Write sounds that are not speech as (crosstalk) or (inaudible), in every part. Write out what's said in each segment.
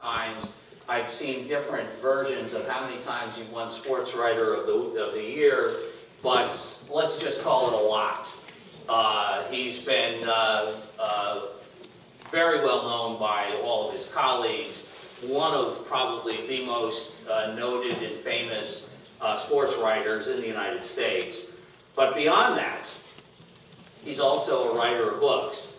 times. I've seen different versions of how many times you've won Sports Writer of the, of the Year, but let's just call it a lot. Uh, he's been uh, uh, very well known by all of his colleagues, one of probably the most uh, noted and famous uh, sports writers in the United States. But beyond that, he's also a writer of books.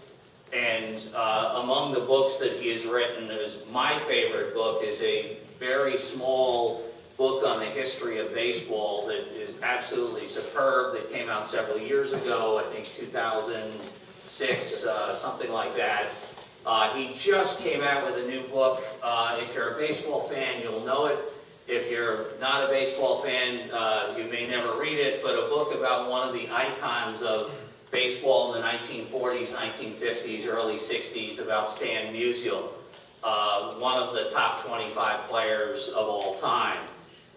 And uh, among the books that he has written, is my favorite book is a very small book on the history of baseball that is absolutely superb. That came out several years ago, I think 2006, uh, something like that. Uh, he just came out with a new book. Uh, if you're a baseball fan, you'll know it. If you're not a baseball fan, uh, you may never read it, but a book about one of the icons of baseball in the 1940s, 1950s, early 60s about Stan Musial, uh, one of the top 25 players of all time.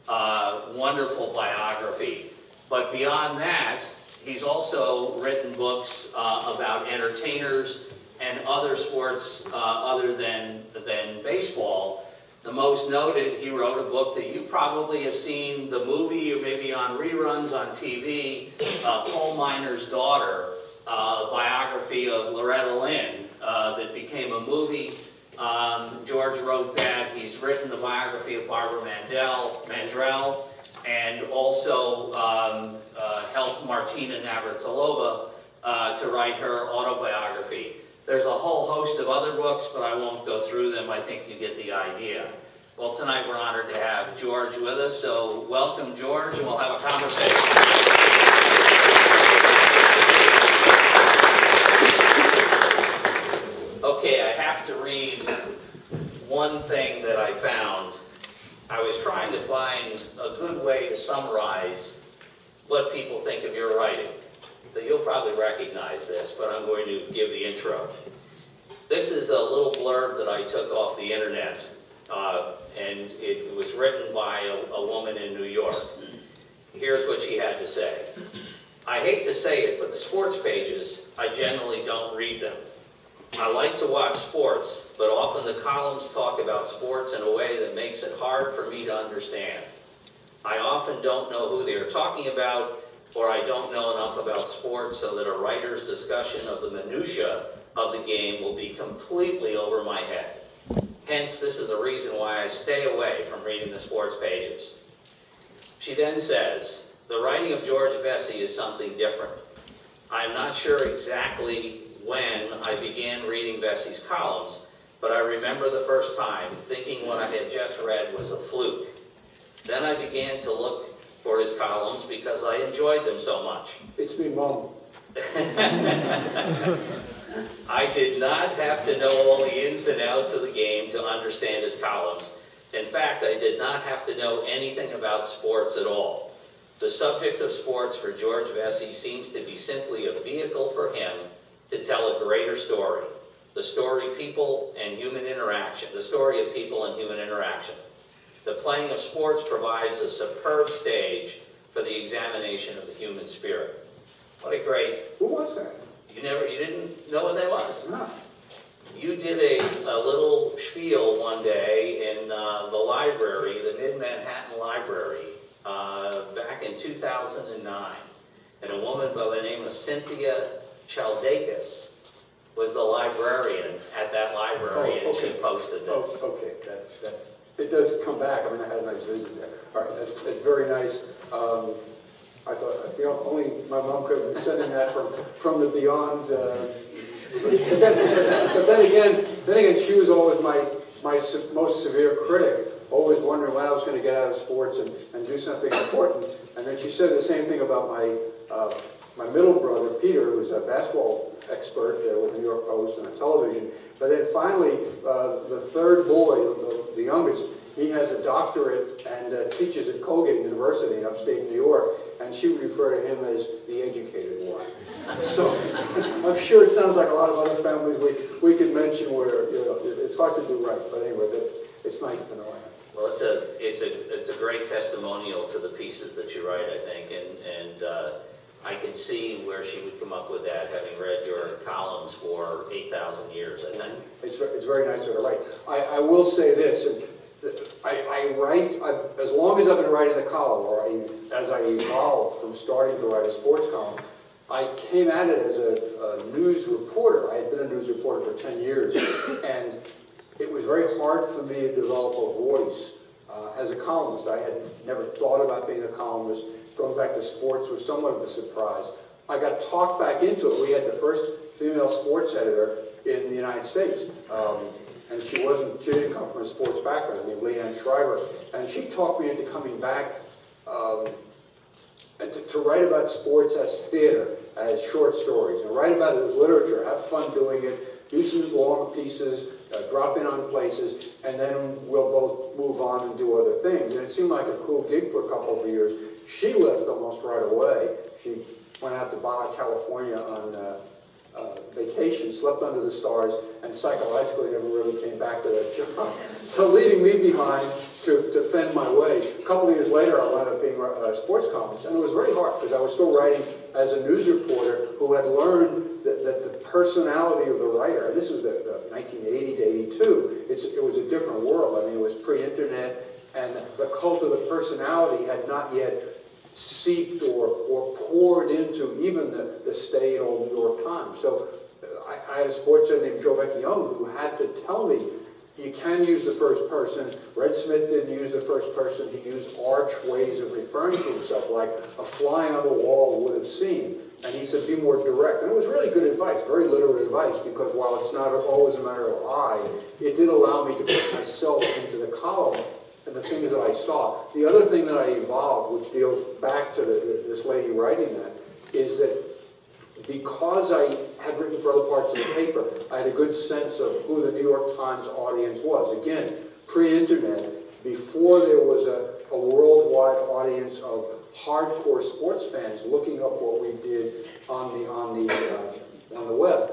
Uh, wonderful biography. But beyond that, he's also written books uh, about entertainers and other sports uh, other than, than baseball. The most noted, he wrote a book that you probably have seen the movie or maybe on reruns on TV, uh, Coal Miner's Daughter, uh, biography of Loretta Lynn uh, that became a movie. Um, George wrote that. He's written the biography of Barbara Mandel, Mandrell, and also um, uh, helped Martina Navratilova uh, to write her autobiography. There's a whole host of other books, but I won't go through them. I think you get the idea. Well, tonight we're honored to have George with us, so welcome, George, and we'll have a conversation. Okay, I have to read one thing that I found. I was trying to find a good way to summarize what people think of your writing. You'll probably recognize this, but I'm going to give the intro. This is a little blurb that I took off the internet, uh, and it was written by a, a woman in New York. Here's what she had to say. I hate to say it, but the sports pages, I generally don't read them. I like to watch sports, but often the columns talk about sports in a way that makes it hard for me to understand. I often don't know who they are talking about, or I don't know enough about sports so that a writer's discussion of the minutia of the game will be completely over my head. Hence, this is the reason why I stay away from reading the sports pages. She then says, the writing of George Vecsey is something different. I'm not sure exactly when I began reading Vecsey's columns, but I remember the first time thinking what I had just read was a fluke. Then I began to look for his columns because I enjoyed them so much. It's me, Mom. (laughs) I did not have to know all the ins and outs of the game to understand his columns. In fact, I did not have to know anything about sports at all. The subject of sports for George Vecsey seems to be simply a vehicle for him to tell a greater story. The story people and human interaction, the story of people and human interaction. The playing of sports provides a superb stage for the examination of the human spirit. What a great, Who was that? you never, you didn't know what that was? No. You did a, a little spiel one day in uh, the library, the Mid-Manhattan Library, uh, back in 2009. And a woman by the name of Cynthia Chaldakis was the librarian at that library, Oh, and she okay. posted Oh, this. okay, that, that, it does come back, I mean, I had a nice visit there. All right, that's, that's very nice. Um, I thought, you know, only my mom could have been sending that from, from the beyond. uh, But then, but then again, then again, she was always my, my most severe critic, always wondering when I was gonna get out of sports and, and do something important. And then she said the same thing about my, uh, my middle brother, Peter, who's a basketball expert uh, with the New York Post and on television. But then finally, uh, the third boy, the, the youngest, he has a doctorate and uh, teaches at Colgate University in upstate New York, and she would refer to him as the educated one. (laughs) So (laughs) I'm sure it sounds like a lot of other families we, we could mention where, you know, it- it's hard to do right, but anyway, it's nice to know. Well, it's a, it's a, it's a great testimonial to the pieces that you write, I think, and, and uh, I can see where she would come up with that, having read your columns for 8,000 years, I think. It's, it's very nice of her to write. I, I will say this, and I, I write, I- as long as I've been writing the column, or I, as I evolved from starting to write a sports column, I came at it as a, a news reporter. I had been a news reporter for 10 years, and it was very hard for me to develop a voice uh, as a columnist. I had never thought about being a columnist. Going back to sports was somewhat of a surprise. I got talked back into it. We had the first female sports editor in the United States. Um, and she wasn't, she didn't come from a sports background, named Le Anne Schreiber. And she talked me into coming back um, to, to write about sports as theater, as short stories, and write about it as literature, have fun doing it, do some long pieces, uh, drop in on places, and then we'll both move on and do other things. And it seemed like a cool gig for a couple of years. She left almost right away. She went out to Baja, California on uh, uh, vacation, slept under the stars, and psychologically never really came back to that job. (laughs) So leaving me behind to, to fend my way. A couple of years later, I wound up being a sports columnist, and it was very hard because I was still writing as a news reporter who had learned that, that the personality of the writer, and this was the, the 1980 to 82, it's, it was a different world. I mean, it was pre-internet, and the cult of the personality had not yet seeped or, or poured into even the, the stay old New York Times. So uh, I, I had a sports editor named Joe Vecchione who had to tell me you can use the first person. Red Smith didn't use the first person. He used arch ways of referring to himself, like a fly on the wall would have seen. And he said, be more direct. And it was really good advice, very literate advice, because while it's not always a matter of I, it did allow me to put myself into the column and the things that I saw. The other thing that I evolved, which deals back to the, this lady writing that, is that because I had written for other parts of the paper, I had a good sense of who the New York Times audience was. Again, pre-internet, before there was a, a worldwide audience of hardcore sports fans looking up what we did on the on the uh, on the web.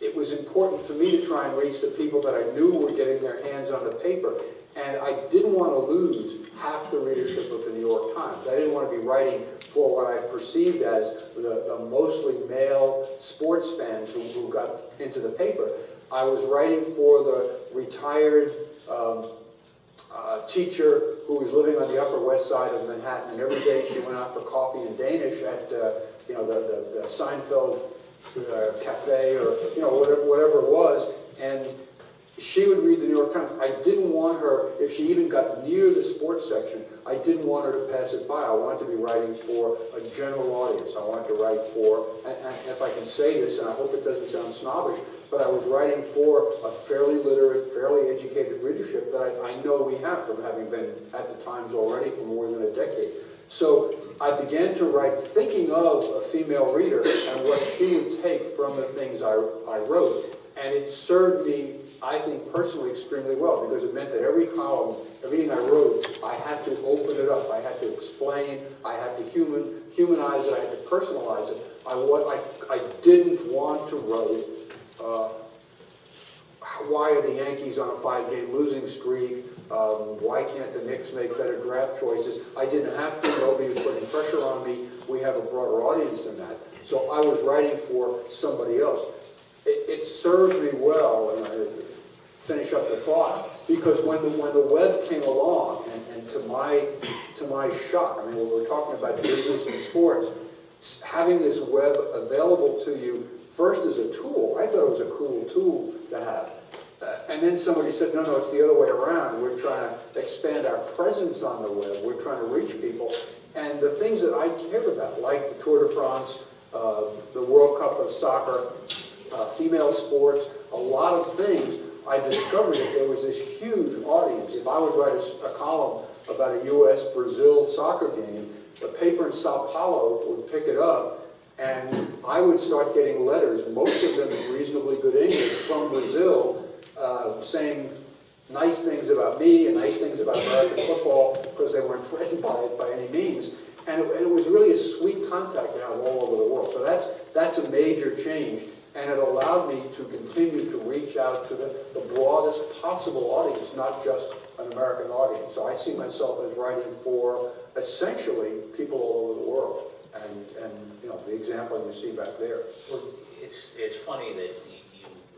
It was important for me to try and reach the people that I knew were getting their hands on the paper, and I didn't want to lose half the readership of the New York Times. I didn't want to be writing for what I perceived as the, the mostly male sports fans who, who got into the paper. I was writing for the retired um, uh, teacher who was living on the Upper West Side of Manhattan, and every day she went out for coffee in Danish at uh, you know the, the, the Seinfeld uh, cafe or you know whatever, whatever it was, and she would read the New York Times. I didn't want her, if she even got near the sports section, I didn't want her to pass it by. I wanted to be writing for a general audience. I wanted to write for, and, and if I can say this, and I hope it doesn't sound snobbish, but I was writing for a fairly literate, fairly educated readership that I, I know we have from having been at the Times already for more than a decade. So I began to write thinking of a female reader and what she would take from the things I, I wrote. And it served me, I think, personally extremely well because it meant that every column, everything I wrote, I had to open it up. I had to explain. I had to human, humanize it. I had to personalize it. I, what, I, I didn't want to write, uh, why are the Yankees on a five-game losing streak? Um, why can't the Knicks make better draft choices? I didn't have to. Nobody was putting pressure on me. We have a broader audience than that. So I was writing for somebody else. It, it served me well, and I finish up the thought, because when the, when the web came along, and, and to my to my shock, I mean, when we're talking about business and sports, having this web available to you first as a tool, I thought it was a cool tool to have. And then somebody said, no, no, it's the other way around. We're trying to expand our presence on the web. We're trying to reach people. And the things that I care about, like the Tour de France, uh, the World Cup of Soccer, uh, female sports, a lot of things, I discovered that there was this huge audience. If I would write a, a column about a U.S.-Brazil soccer game, the paper in Sao Paulo would pick it up, and I would start getting letters, most of them in reasonably good English, from Brazil, uh, saying nice things about me and nice things about American football because they weren't threatened by it by any means. And it, and it was really a sweet contact to have all over the world. So that's, that's a major change. And it allowed me to continue to reach out to the, the broadest possible audience, not just an American audience. So I see myself as writing for essentially people all over the world. And, and you know, the example you see back there. Well, it's, it's funny that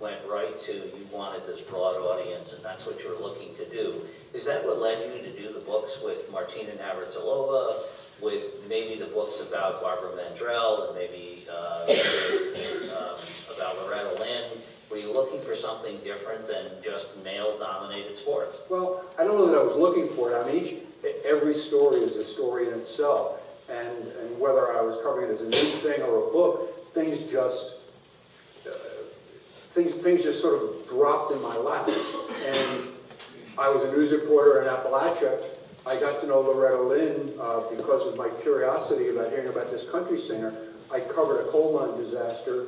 went right to, you wanted this broad audience, and that's what you're looking to do. Is that what led you to do the books with Martina Navratilova, with maybe the books about Barbara Mandrell, and maybe uh, um, about Loretta Lynn? Were you looking for something different than just male-dominated sports? Well, I don't know that I was looking for it. I mean, each, every story is a story in itself. And, and whether I was covering it as a news thing or a book, things just, uh, things, things just sort of dropped in my lap. And I was a news reporter in Appalachia. I got to know Loretta Lynn uh, because of my curiosity about hearing about this country singer. I covered a coal mine disaster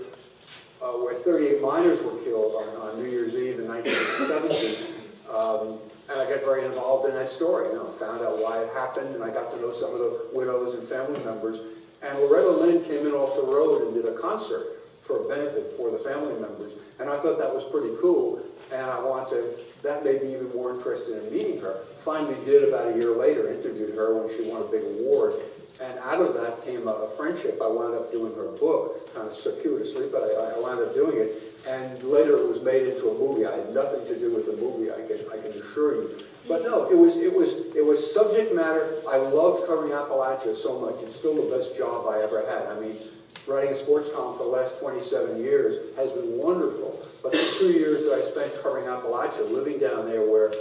uh, where 38 miners were killed on, on New Year's Eve in 1970. Um, and I got very involved in that story, you know, found out why it happened, and I got to know some of the widows and family members. And Loretta Lynn came in off the road and did a concert for a benefit for the family members. And I thought that was pretty cool, and I want to, that made me even more interested in meeting her. Finally did about a year later, interviewed her when she won a big award. And out of that came a friendship. I wound up doing her book, kind of circuitously, but I, I wound up doing it. And later it was made into a movie. I had nothing to do with the movie, I can, I can assure you. But no, it was, it was, it was subject matter. I loved covering Appalachia so much. It's still the best job I ever had. I mean, writing a sports column for the last 27 years has been wonderful. But the two years that I spent covering Appalachia, living down there where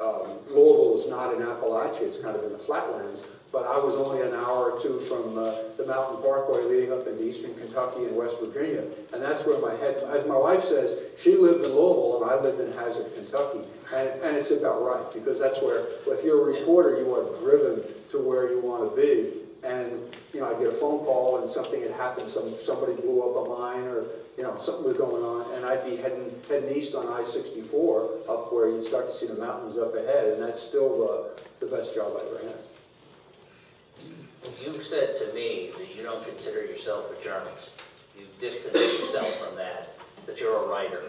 um, Louisville is not in Appalachia, it's kind of in the flatlands, but I was only an hour or two from uh, the mountain parkway leading up into eastern Kentucky and West Virginia. And that's where my head, as my wife says, she lived in Louisville and I lived in Hazard, Kentucky. And, and it's about right, because that's where, if you're a reporter, you are driven to where you want to be. And, you know, I'd get a phone call and something had happened, some, somebody blew up a mine or, you know, something was going on, and I'd be heading, heading east on I-64 up where you'd start to see the mountains up ahead, and that's still uh, the best job I ever had. You've said to me that you don't consider yourself a journalist. You distance yourself from that, that you're a writer.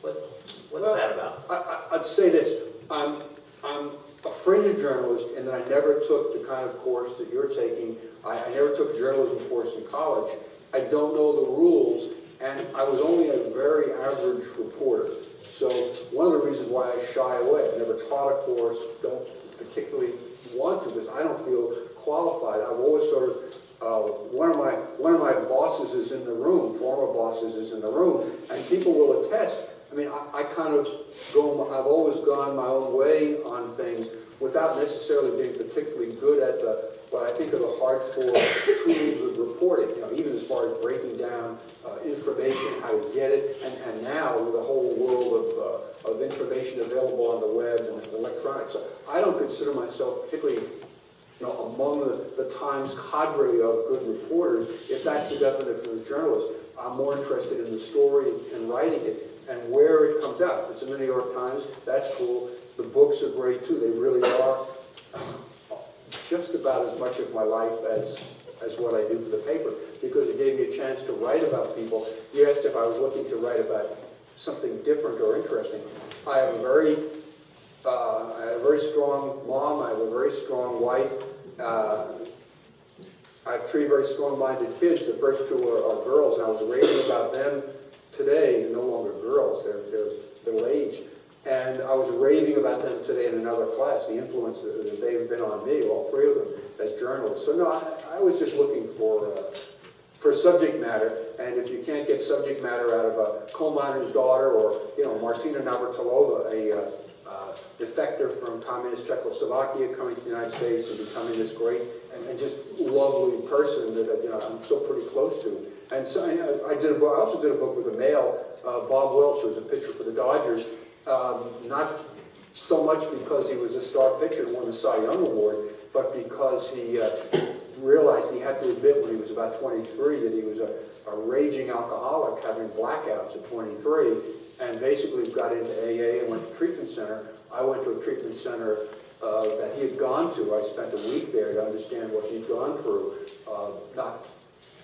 What, what's Well, that about? I, I'd say this, I'm, I'm a fringe journalist and I never took the kind of course that you're taking. I, I never took a journalism course in college. I don't know the rules, and I was only a very average reporter. So one of the reasons why I shy away, I never taught a course, don't particularly want to, because I don't feel qualified. I've always sort of, uh, one of my, one of my bosses is in the room, former bosses is in the room, and people will attest. I mean, I, I kind of go, I've always gone my own way on things without necessarily being particularly good at the, what I think are the hardcore tools of reporting, you know, even as far as breaking down uh, information, how to get it, and, and now with the whole world of, uh, of information available on the web and electronics. So I don't consider myself particularly you know, among the, the Times cadre of good reporters, if that's the definition of journalist, I'm more interested in the story and writing it and where it comes out. If it's in the New York Times, that's cool. The books are great too. They really are just about as much of my life as, as what I do for the paper because it gave me a chance to write about people. You asked if I was looking to write about something different or interesting. I have a very uh, I have a very strong mom. I have a very strong wife. Uh, I have three very strong-minded kids. The first two are, are girls. I was raving about them today. They're No longer girls. They're, they're middle-aged. And I was raving about them today in another class, the influence that, that they've been on me, all three of them, as journalists. So no, I, I was just looking for, uh, for subject matter. And if you can't get subject matter out of a coal miner's daughter or, you know, Martina Navratilova, a uh, uh, defector from communist Czechoslovakia coming to the United States and becoming this great and, and just lovely person that, you know, I'm still pretty close to. And so I, I did a book, I also did a book with a male, uh, Bob Welch, who was a pitcher for the Dodgers, um, not so much because he was a star pitcher and won the Cy Young Award, but because he uh, realized he had to admit when he was about 23 that he was a, a raging alcoholic having blackouts at 23 and basically got into AA and went to treatment center. I went to a treatment center uh, that he had gone to. I spent a week there to understand what he'd gone through. Uh, not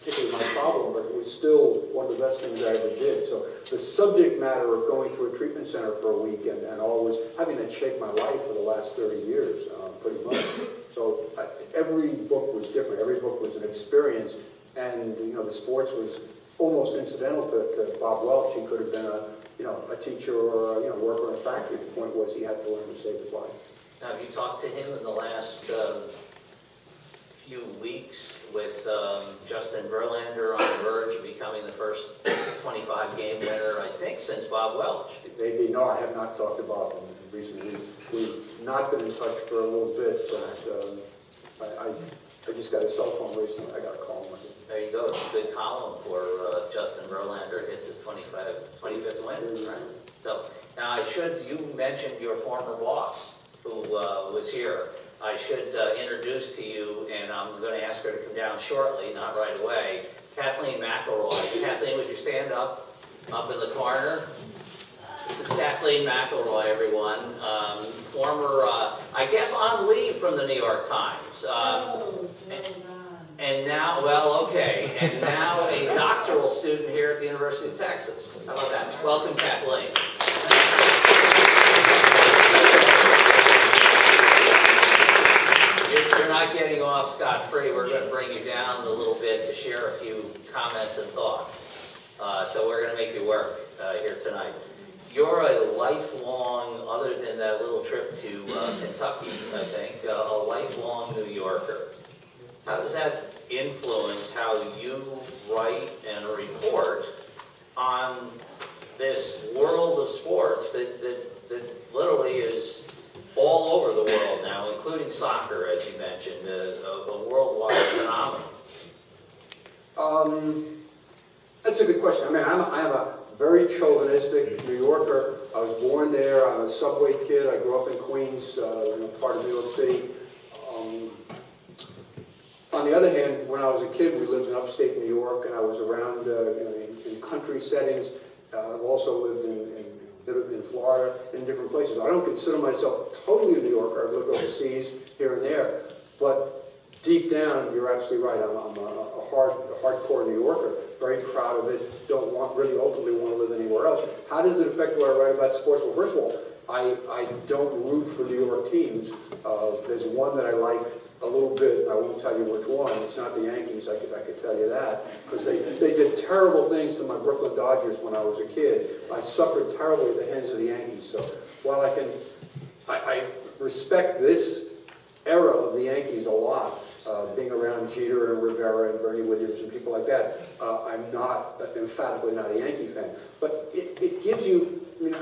particularly my problem, but it was still one of the best things I ever did. So the subject matter of going to a treatment center for a week and, and always having that shape my life for the last 30 years, uh, pretty much. So I, every book was different. Every book was an experience. And, you know, the sports was almost incidental to, to Bob Welch. He could have been a, you know, a teacher or, a, you know, worker in a factory. The point was he had to learn to save his life. Have you talked to him in the last um, few weeks with um, Justin Verlander on the verge of becoming the first 25-game winner, I think, since Bob Welch? Maybe, no, I have not talked about them recently. We've not been in touch for a little bit, but um, I, I, I just got a cell phone recently. I got a call. There you go, it's a good column for uh, Justin Verlander, hits his 25 25th win, right? So, now I should, you mentioned your former boss, who uh, was here. I should uh, introduce to you, and I'm going to ask her to come down shortly, not right away, Kathleen McElroy. Kathleen, would you stand up, up in the corner? This is Kathleen McElroy, everyone, um, former, uh, I guess on leave from the New York Times. Um, Oh, no, Ron. And now, well, okay, and now a doctoral student here at the University of Texas. How about that? Welcome, Kathleen. You're you're not getting off scot-free. We're going to bring you down a little bit to share a few comments and thoughts. Uh, So we're going to make you work uh, here tonight. You're a lifelong, other than that little trip to uh, Kentucky, I think, uh, a lifelong New Yorker. How does that influence how you write and report on this world of sports that, that, that literally is all over the world now, including soccer, as you mentioned, a, a a worldwide phenomenon? Um, that's a good question. I mean, I'm, I'm a very chauvinistic New Yorker. I was born there. I'm a subway kid. I grew up in Queens, uh, in a part of New York City. On the other hand, when I was a kid, we lived in upstate New York, and I was around uh, you know, in, in country settings. Uh, I've also lived in, in, in Florida, in different places. I don't consider myself totally a New Yorker. I've lived overseas here and there, but deep down, you're absolutely right. I'm, I'm a, a hard, a hardcore New Yorker. Very proud of it. Don't want really ultimately want to live anywhere else. How does it affect what I write about sports? Well, first of all, I, I don't root for New York teams. Uh, there's one that I like a little bit. I won't tell you which one. It's not the Yankees. I could I could tell you that because they they did terrible things to my Brooklyn Dodgers when I was a kid. I suffered terribly at the hands of the Yankees. So while I can, I, I respect this era of the Yankees a lot. Uh, being around Jeter and Rivera and Bernie Williams and people like that, uh, I'm not emphatically not a Yankee fan. But it, it gives you, I mean,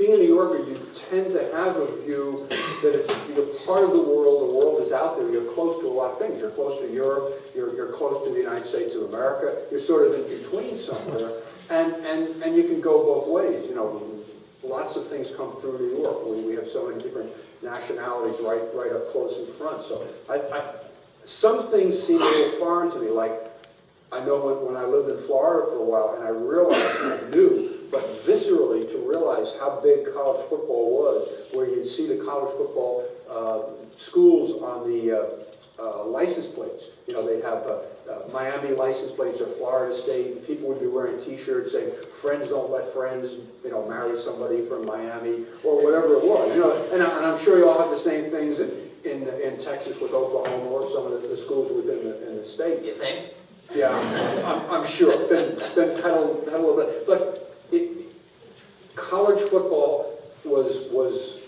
being a New Yorker, you tend to have a view that you're part of the world, the world is out there, you're close to a lot of things. You're close to Europe, you're, you're close to the United States of America, you're sort of in between somewhere, and, and, and you can go both ways. You know, lots of things come through New York. We, we have so many different nationalities right, right up close in front. So I, I, some things seem a little foreign to me, like I know when, when I lived in Florida for a while, and I realized, I knew, but viscerally to realize how big college football was, where you'd see the college football uh, schools on the uh, uh, license plates. You know, they'd have uh, uh, Miami license plates or Florida State, people would be wearing T-shirts saying, "Friends don't let friends, you know, marry somebody from Miami," or whatever it was. You know, and, I, and I'm sure you all have the same things in, in, in Texas with Oklahoma or some of the, the schools within the, in the state. You think? Yeah, I'm, I'm sure, been, been peddled, peddled a little bit, but it, college football was,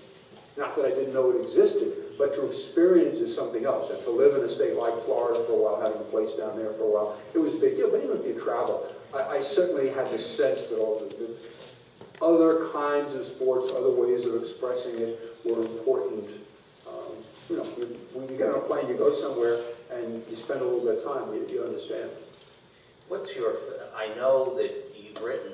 not that I didn't know it existed, but to experience is something else, and to live in a state like Florida for a while, having a place down there for a while, it was a big deal, but even if you travel, I, I certainly had the sense that all the, the other kinds of sports, other ways of expressing it were important. Um, You know, when you get on a plane, you go somewhere, and you spend a little bit of time, you, you understand. What's your, I know that you've written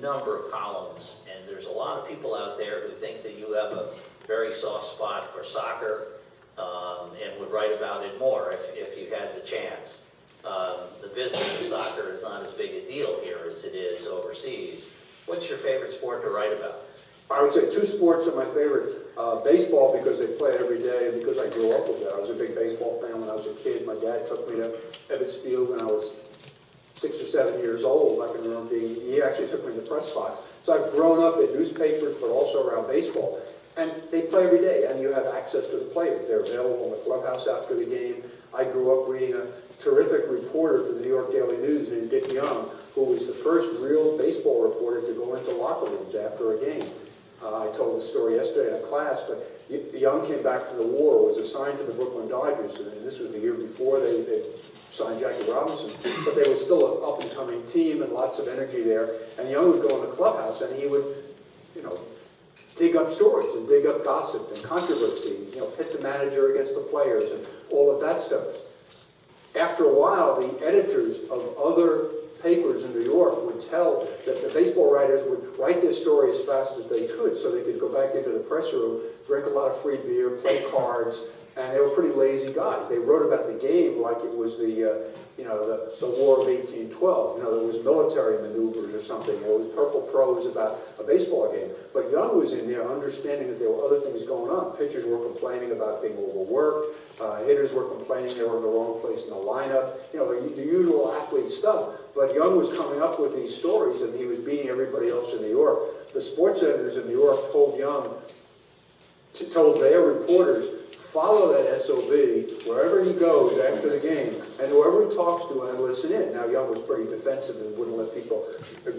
number of columns, and there's a lot of people out there who think that you have a very soft spot for soccer um, and would write about it more if, if you had the chance. Um, The business of soccer is not as big a deal here as it is overseas. What's your favorite sport to write about? I would say two sports are my favorite. Uh, baseball because they play it every day and because I grew up with it. I was a big baseball fan when I was a kid. My dad took me to Ebbets Field when I was six or seven years old. I can remember being, he actually took me to the press box. So I've grown up in newspapers, but also around baseball. And they play every day, and you have access to the players. They're available in the clubhouse after the game. I grew up reading a terrific reporter for the New York Daily News named Dick Young, who was the first real baseball reporter to go into locker rooms after a game. Uh, I told the story yesterday in a class, but Young came back from the war, was assigned to the Brooklyn Dodgers, and this was the year before they, they signed Jackie Robinson, but they were still an up-and-coming team and lots of energy there. And Young would go in the clubhouse and he would, you know, dig up stories and dig up gossip and controversy, and, you know, pit the manager against the players and all of that stuff. After a while, the editors of other papers in New York would tell that the baseball writers would write their story as fast as they could so they could go back into the press room, drink a lot of free beer, play cards, and they were pretty lazy guys. They wrote about the game like it was the, uh, you know, the, the War of 1812. You know, there was military maneuvers or something. There was purple prose about a baseball game. But Young was in there understanding that there were other things going on. Pitchers were complaining about being overworked. Uh, hitters were complaining they were in the wrong place in the lineup. You know, the, the usual athlete stuff. But Young was coming up with these stories, and he was beating everybody else in New York. The sports editors in New York told Young, to, told their reporters, follow that SOB wherever he goes after the game, and whoever he talks to, and listen in. Now, Young was pretty defensive and wouldn't let people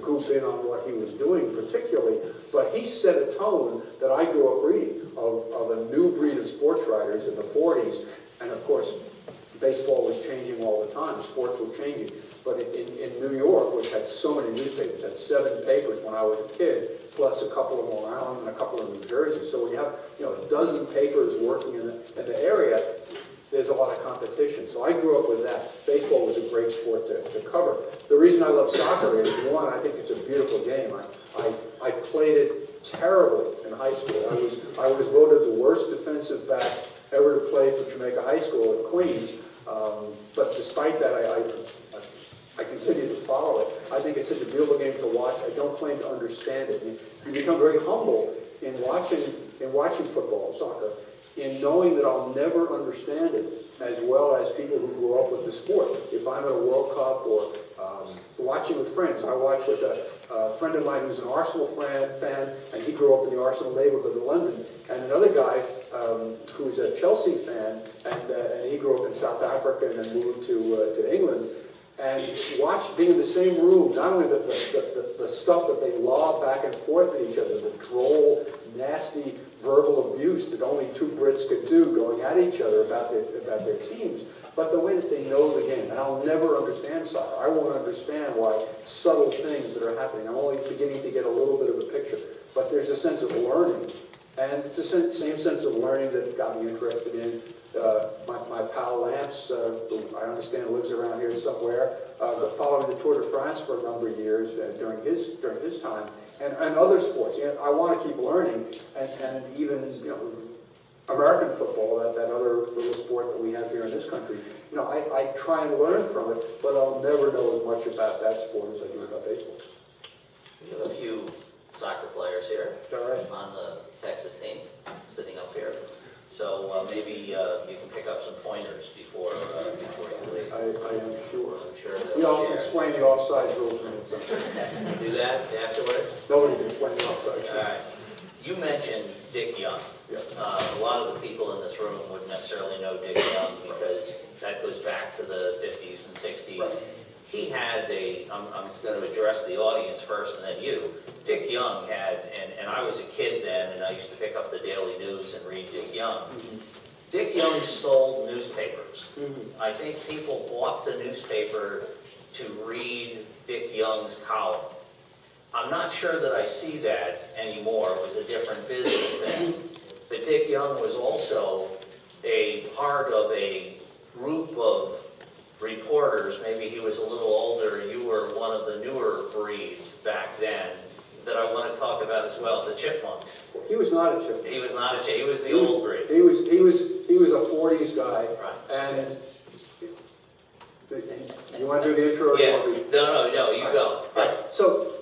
goop in on what he was doing particularly, but he set a tone that I grew up reading of, of a new breed of sports writers in the 40s, and of course, baseball was changing all the time, sports were changing. But in, in New York, which had so many newspapers, had seven papers when I was a kid, plus a couple in Long Island and a couple in New Jersey. So when you have, you know, a dozen papers working in the, in the area, there's a lot of competition. So I grew up with that. Baseball was a great sport to, to cover. The reason I love soccer is, one, I think it's a beautiful game. I, I, I played it terribly in high school. I was, I was voted the worst defensive back ever to play for Jamaica High School at Queens. Um, but despite that, I, I, I continue to follow it. I think it's such a beautiful game to watch. I don't claim to understand it. You, become very humble in watching, in watching football, soccer, in knowing that I'll never understand it as well as people who grew up with the sport. If I'm at a World Cup or um, watching with friends, I watch with a, a friend of mine who's an Arsenal fan, fan, and he grew up in the Arsenal neighborhood in London, and another guy um, who's a Chelsea fan, and, uh, and he grew up in South Africa and then moved to, uh, to England and watch being in the same room, not only the, the, the, the, stuff that they lob back and forth at each other, the droll, nasty verbal abuse that only two Brits could do going at each other about their, about their teams, but the way that they know the game. And I'll never understand soccer. I won't understand why subtle things that are happening. I'm only beginning to get a little bit of a picture. But there's a sense of learning. And it's the same sense of learning that got me interested in uh, my, my pal Lance, uh, who I understand lives around here somewhere, uh, following the Tour de France for a number of years uh, during his during his time, and, and other sports. You know, I want to keep learning, and, and even you know, American football, that, that other little sport that we have here in this country. You know, I, I try and learn from it, but I'll never know as much about that sport as I do about baseball. We have a few soccer players here right. on the Texas team, sitting up here. So uh, maybe uh, you can pick up some pointers before, uh, before you leave. I, I am sure. I'm sure You know, they'll explain the offside rules. to me. Do that afterwards? Nobody can explain the offside All rules. right. You mentioned Dick Young. Yeah. Uh, A lot of the people in this room wouldn't necessarily know Dick Young because that goes back to the 50s and 60s. Right. He had a, I'm, I'm going to address the audience first and then you. Dick Young had, and, and I was a kid then and I used to pick up the Daily News and read Dick Young. Dick Young sold newspapers. Mhm. I think people bought the newspaper to read Dick Young's column. I'm not sure that I see that anymore. It was a different business then. But Dick Young was also a part of a group of reporters. Maybe he was a little older. You were one of the newer breed back then that I want to talk about as well, the Chipmunks. He was not a chip. He was not a, Chi- he was the old breed. He was, he was, he was a forties guy, Right. and, you wanna do the intro? or Yeah, no, no, no, you go. Right, so,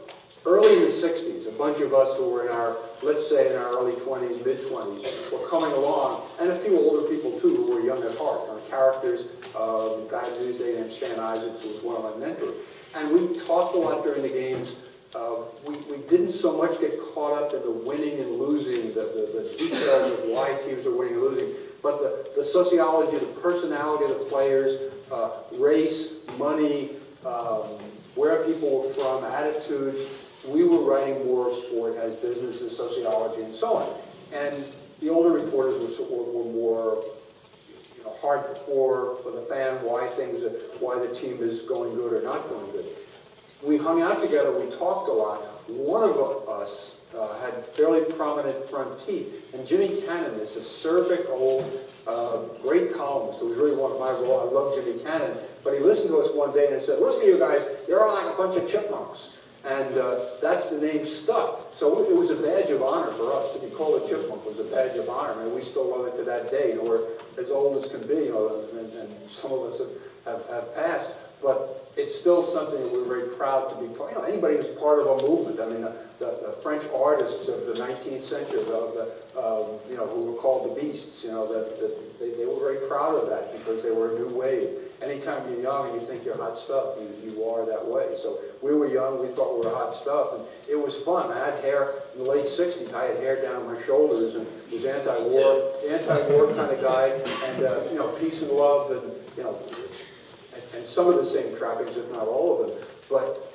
early in the sixties, a bunch of us who were in our, let's say in our early twenties, mid-twenties, were coming along, and a few older people too, who were young at heart, uh, characters, a guy Newsday named Stan Isaacs, was one of my mentors. And we talked a lot during the games uh, we, we didn't so much get caught up in the winning and losing, the, the, the details of why teams are winning and losing, but the, the sociology, the personality of the players, uh, race, money, um, where people were from, attitudes. We were writing more of sport as businesses, sociology, and so on. And the older reporters were, were, were more you know, hardcore for the fan, why things, are- why the team is going good or not going good. We hung out together, we talked a lot. One of us uh, had fairly prominent front teeth, and Jimmy Cannon is a acerbic old, uh, great columnist. It was really one of my role. I love Jimmy Cannon, but he listened to us one day and said, "Listen, to you guys, you're all like a bunch of chipmunks." And uh, that's the name stuck. So it was a badge of honor for us to be called a chipmunk was a badge of honor, and we still love it to that day. You know, we're as old as can be, you know, and, and some of us have, have, have passed. But it's still something that we're very proud to be part. You know, anybody who's part of a movement. I mean, the, the, the French artists of the 19th century, the, the um, you know, who were called the Beasts. You know, that, that they, they were very proud of that because they were a new wave. Anytime you're young and you think you're hot stuff, you, you are that way. So we were young, we thought we were hot stuff, and it was fun. I had hair in the late 60s. I had hair down my shoulders and was anti-war, anti-war kind of guy, and uh, you know, peace and love, and you know, and, and some of the same trappings, if not all of them. But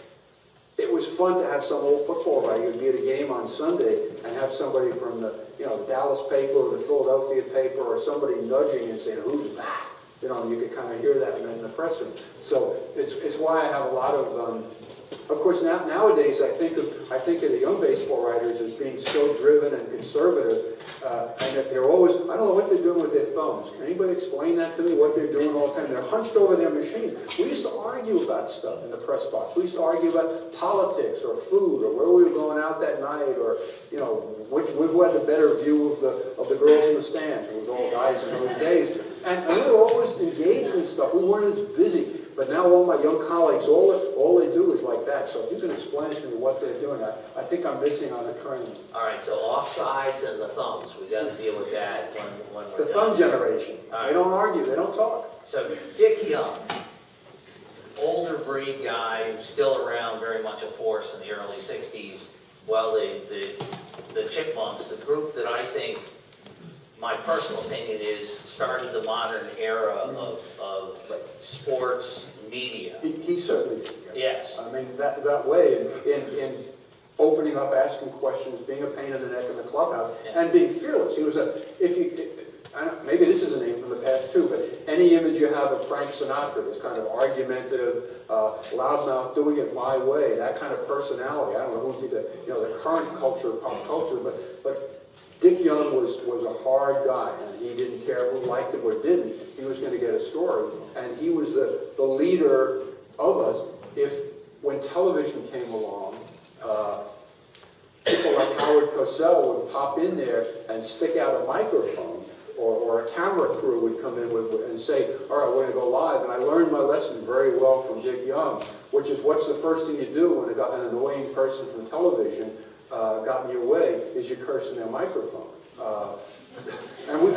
it was fun to have some old football writer. You'd be at a game on Sunday and have somebody from the, you know, the Dallas paper or the Philadelphia paper or somebody nudging and saying, "Who's that?" You know, you could kind of hear that in the press room. So it's, it's why I have a lot of, um, of course, now, nowadays I think of I think of the young baseball writers as being so driven and conservative, uh, and that they're always I don't know what they're doing with their thumbs. Can anybody explain that to me? What they're doing all the time? They're hunched over their machine. We used to argue about stuff in the press box. We used to argue about politics or food or where we were going out that night or you know which who had the better view of the of the girls in the stands. It was all guys in those days, and, and we were always engaged in stuff. We weren't as busy. But now all my young colleagues, all, all they do is like that. So if you can explain to me what they're doing, I, I think I'm missing on the train. All right, so offsides and the thumbs, we gotta deal with that when, when we're The done. thumb generation, they don't argue, they don't talk. So Dick Young, older breed guy, still around, very much a force in the early 60s. Well, the, the, the Chipmunks, the group that I think, my personal opinion is, started the modern era of, of sports media. He, he certainly did. Yes. I mean, that, that way, in, in, in opening up, asking questions, being a pain in the neck in the clubhouse, and being fearless. He was a, if you, maybe this is a name from the past too, but any image you have of Frank Sinatra, this kind of argumentative, uh, loudmouth, doing it my way, that kind of personality. I don't know who's the, you know, the current culture, pop culture, but, but Dick Young was, was a hard guy, and he didn't care who liked him or didn't. He was going to get a story, and he was the, the leader of us. If, when television came along, uh, people like Howard Cosell would pop in there and stick out a microphone, or, or a camera crew would come in with, and say, all right, we're going to go live. And I learned my lesson very well from Dick Young, which is what's the first thing you do when guy- an annoying person from television uh, got in your way, is you curse in their microphone. Uh, and we,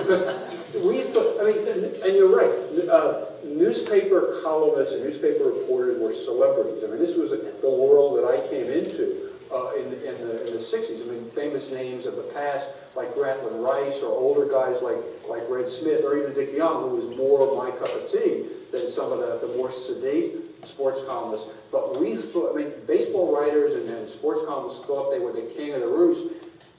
we used to, I mean, and, you're right, uh, newspaper columnists and newspaper reporters were celebrities. I mean, this was the world that I came into uh, in, in, the, in the 60s. I mean, famous names of the past, like Grantland Rice, or older guys like, like Red Smith, or even Dick Young, who was more of my cup of tea than some of the, the more sedate sports columnists. But we thought, I mean, baseball writers and, and sports columnists thought they were the king of the roost.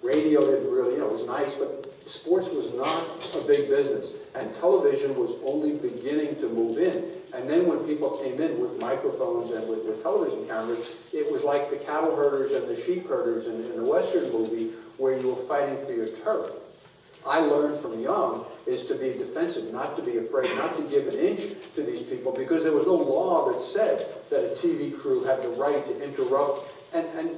Radio didn't really, you know, it was nice, but sports was not a big business. And television was only beginning to move in. And then when people came in with microphones and with, with television cameras, it was like the cattle herders and the sheep herders in, in the Western movie where you were fighting for your turf. I learned from young is to be defensive, not to be afraid, not to give an inch to these people because there was no law that said that a TV crew had the right to interrupt. And, and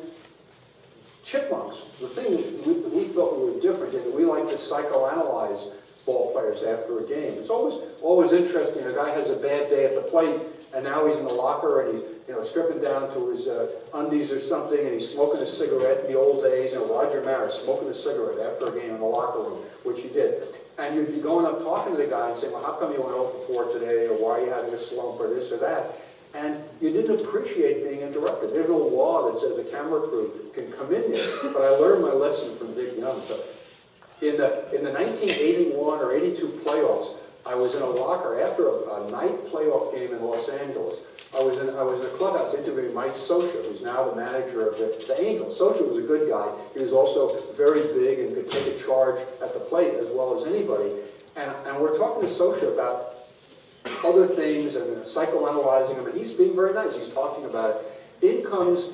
chipmunks, the thing we, we thought we were different in we like to psychoanalyze ball players after a game. It's always always interesting. A guy has a bad day at the plate, and now he's in the locker and he's you know stripping down to his uh, undies or something, and he's smoking a cigarette. In the old days, you know Roger Maris smoking a cigarette after a game in the locker room, which he did. And you'd be going up talking to the guy and saying, "Well, how come you went over 4 today, or why are you having a slump, or this or that?" and you didn't appreciate being interrupted. There's no law that says a camera crew can come in there, but I learned my lesson from Dick Young. So in the, in the 1981 or 82 playoffs, I was in a locker after a, a night playoff game in Los Angeles. I was in, I was in a clubhouse interviewing Mike Scioscia, who's now the manager of the, the Angels. Scioscia was a good guy. He was also very big and could take a charge at the plate as well as anybody. And, and we're talking to Scioscia about other things and psychoanalyzing him, and he's being very nice. He's talking about it. In comes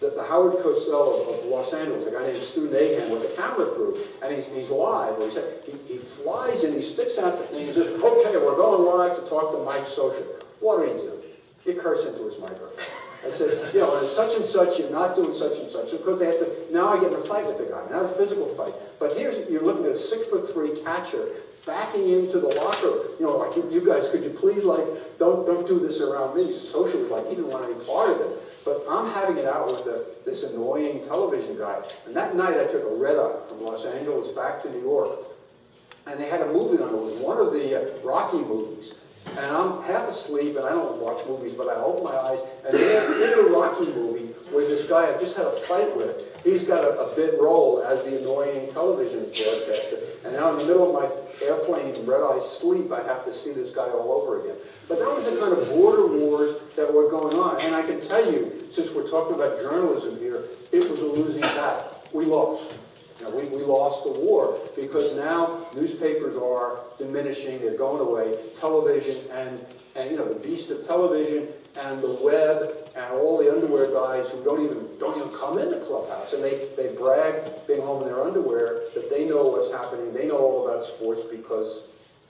the, the Howard Cosell of, of Los Angeles, a guy named Stu Nahan with a camera crew, and he's, he's live. He, said, he, he flies in, he sticks out the thing, he says, okay, we're going live to talk to Mike Scioscia. What do you do? You curse into his microphone. I said, you know, and such and such, you're not doing such and such. So Because they have to, now I get in a fight with the guy, not a physical fight. But here's, you're looking at a six foot three catcher backing into the locker, you know, like, you, guys, could you please, like, don't, don't do this around me. Scioscia was like, he didn't want any part of it. But I'm having it out with the, this annoying television guy. And that night I took a red eye from Los Angeles back to New York. And they had a movie on it. Was one of the uh, Rocky movies. And I'm half asleep, and I don't watch movies, but I open my eyes, and in a Rocky movie, where this guy I just had a fight with, he's got a, a bit role as the annoying television broadcaster. And now in the middle of my airplane red-eye sleep, I have to see this guy all over again. But that was the kind of border wars that were going on. And I can tell you, since we're talking about journalism here, it was a losing battle. We lost. Now, we, we lost the war because now newspapers are diminishing, they're going away, television and, and you know, the beast of television and the web and all the underwear guys who don't even, don't even come in the clubhouse and they, they brag being home in their underwear that they know what's happening, they know all about sports because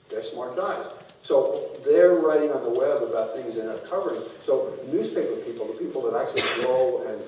they're smart guys. So they're writing on the web about things they're not covering. So newspaper people, the people that actually go and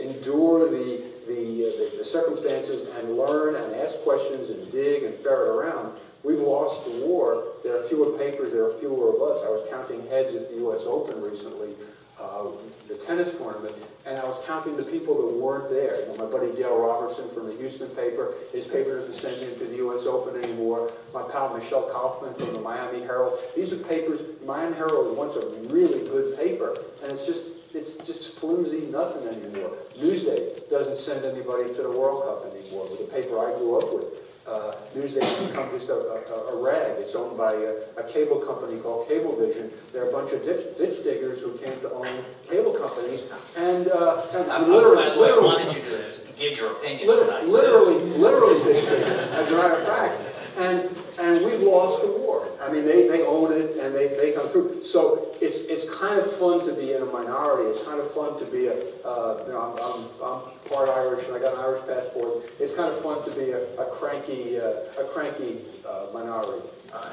endure the, the, uh, the, the circumstances and learn and ask questions and dig and ferret around. We've lost the war. There are fewer papers, there are fewer of us. I was counting heads at the U.S. Open recently, uh, the tennis tournament, and I was counting the people that weren't there. You know, my buddy Dale Robertson from the Houston paper, his paper doesn't send into the U.S. Open anymore. My pal Michelle Kaufman from the Miami Herald. These are papers, Miami Herald was once a really good paper, and it's just it's just flimsy nothing anymore. Newsday doesn't send anybody to the World Cup anymore. With the paper I grew up with, uh, Newsday has become just a, a, a, rag. It's owned by a, a, cable company called Cablevision. They're a bunch of ditch, ditch diggers who came to own cable companies, and, uh, and I'm, literally, I, I literally, wanted you to give your opinion literally, tonight. literally, literally ditch diggers, as a matter of fact. And and we've lost the war. I mean, they, they own it and they, they come through. So it's it's kind of fun to be in a minority. It's kind of fun to be a, uh, you know, I'm, I'm, I'm part Irish and I got an Irish passport. It's kind of fun to be a, a cranky, uh, a cranky uh, minority. Uh,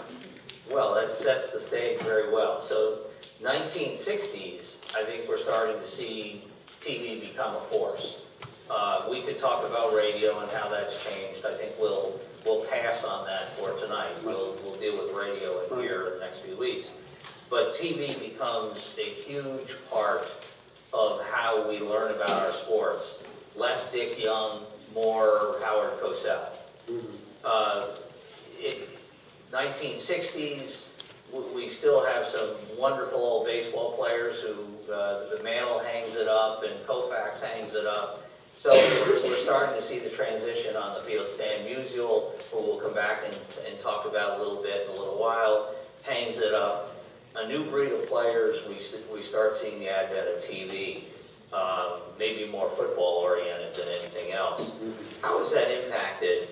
well, that sets the stage very well. So 1960s, I think we're starting to see TV become a force. Uh, we could talk about radio and how that's changed. I think we'll we'll pass on that for tonight. We'll, we'll deal with radio in here in the next few weeks. But TV becomes a huge part of how we learn about our sports. Less Dick Young, more Howard Cosell. Uh, it, 1960s, we still have some wonderful old baseball players who, uh, the Mantle hangs it up and Koufax hangs it up. So we're, starting to see the transition on the field. Stan Musial, who we'll come back and, and talk about a little bit in a little while, hangs it up. A new breed of players, we, we start seeing the advent of TV, um, maybe more football oriented than anything else. How has that impacted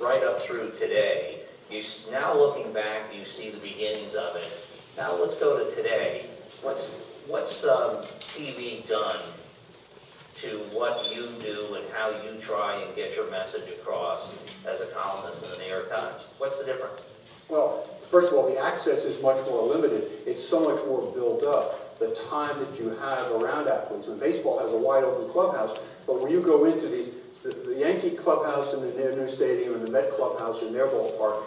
right up through today? You, now looking back, you see the beginnings of it. Now let's go to today. What's, what's um, TV done to what you do and how you try and get your message across as a columnist in the New York Times? What's the difference? Well, first of all, the access is much more limited. It's so much more built up. The time that you have around athletes. And baseball has a wide open clubhouse, but when you go into these, the, the Yankee clubhouse in the new stadium and the Met clubhouse in their ballpark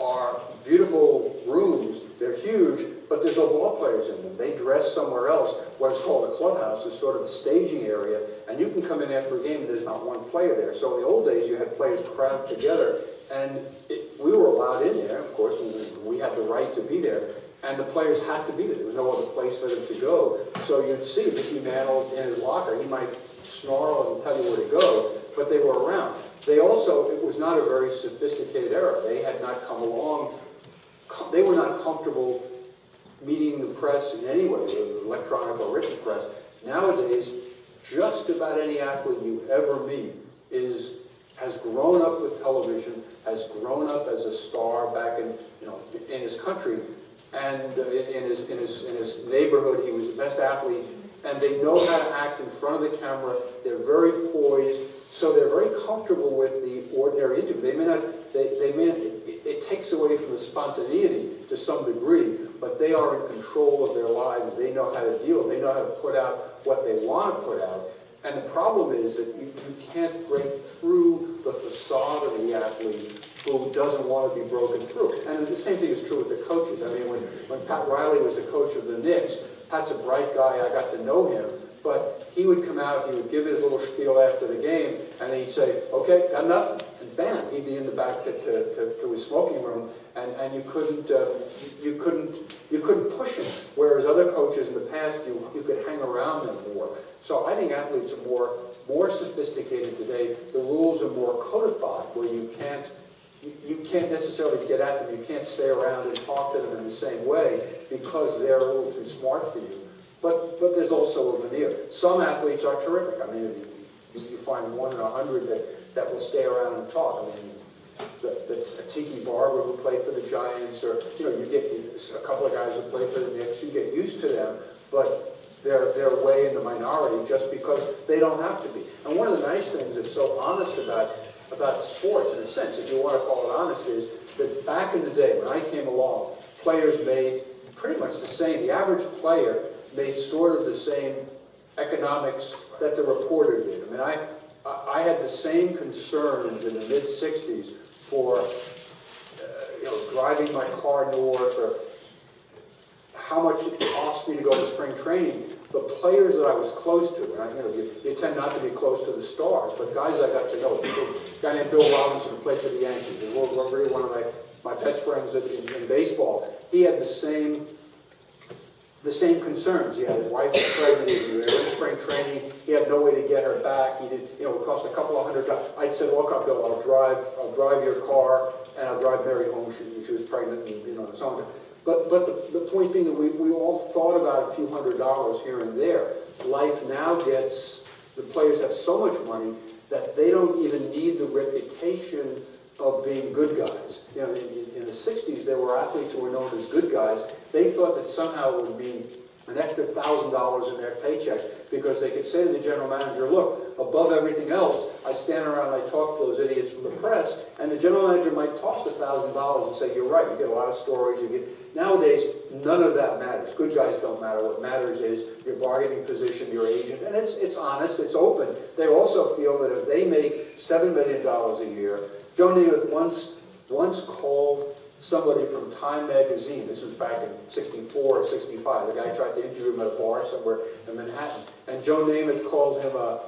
are beautiful rooms. They're huge, but there's no ball players in them. They dress somewhere else. What is called a clubhouse is sort of a staging area, and you can come in after a game and there's not one player there. So in the old days, you had players cramped together, and it, we were allowed in there, of course, we had the right to be there. and the players had to be there. There was no other place for them to go. So you'd see Mickey Mantle in his locker. He might snarl and tell you where to go, but they were around. They also, it was not a very sophisticated era. They had not come along, they were not comfortable meeting the press in any way, electronic or written press. Nowadays, just about any athlete you ever meet is, has grown up with television, has grown up as a star back in, you know, in his country, and uh, in in his, in his, in his neighborhood, he was the best athlete, and they know how to act in front of the camera, they're very poised, so they're very comfortable with the ordinary interview. They may not, they, they may, it, takes away from the spontaneity to some degree, but they are in control of their lives, they know how to deal, they know how to put out what they want to put out. And the problem is that you, you can't break through the facade of the athlete who doesn't want to be broken through. And the same thing is true with the coaches. I mean, when, when Pat Riley was the coach of the Knicks, Pat's a bright guy, I got to know him, but he would come out, he would give his little spiel after the game, and he'd say, okay, got enough? And bam, he'd be in the back to, to, to- his smoking room, and, and you couldn't, uh, you couldn't, you couldn't push him. Whereas other coaches in the past, you, you could hang around them more. So I think athletes are more, more sophisticated today. The rules are more codified, where you can't, you can't necessarily get at them, you can't stay around and talk to them in the same way because they're a little too smart for you. But, but there's also a veneer. Some athletes are terrific. I mean, you, you find one in a hundred that, that will stay around and talk. I mean, the, the Tiki Barber who played for the Giants, or, you know, you get a couple of guys who play for the Knicks, you get used to them, but they're, they're way in the minority just because they don't have to be. And one of the nice things that's so honest about, about sports, in a sense, if you want to call it honest, is that back in the day, when I came along, players made pretty much the same, the average player made sort of the same economics that the reporter did. I mean, I, I had the same concerns in the mid-sixties for, uh, you know, driving my car north or how much it cost me to go to spring training. The players that I was close to, and I, you know, you, you tend not to be close to the stars, but guys I got to know, a guy named Bill Robinson played for the Yankees, and Will Gregory, one of my, my best friends in, in baseball, he had the same the same concerns. He had his wife was pregnant, he was in spring training, he had no way to get her back, he did, you know, it cost a couple of hundred dollars. I'd said, look, I'll go, I'll drive, I'll drive your car, and I'll drive Mary home, she, she was pregnant, and, you know, and so on. But, but the, the point being that we, we all thought about a few hundred dollars here and there. Life now gets, the players have so much money that they don't even need the reputation of being good guys. You know, in, in the 60s, there were athletes who were known as good guys. They thought that somehow it would mean an extra thousand dollars in their paycheck because they could say to the general manager, look, above everything else, I stand around and I talk to those idiots from the press, and the general manager might toss the thousand dollars and say, you're right, you get a lot of stories, you get, nowadays, none of that matters. Good guys don't matter. What matters is your bargaining position, your agent, and it's, it's honest, it's open. They also feel that if they make seven million dollars a year, Joe Namath once, once called somebody from Time Magazine, this was back in 64 or 65, the guy tried to interview him at a bar somewhere in Manhattan, and Joe Namath called him a,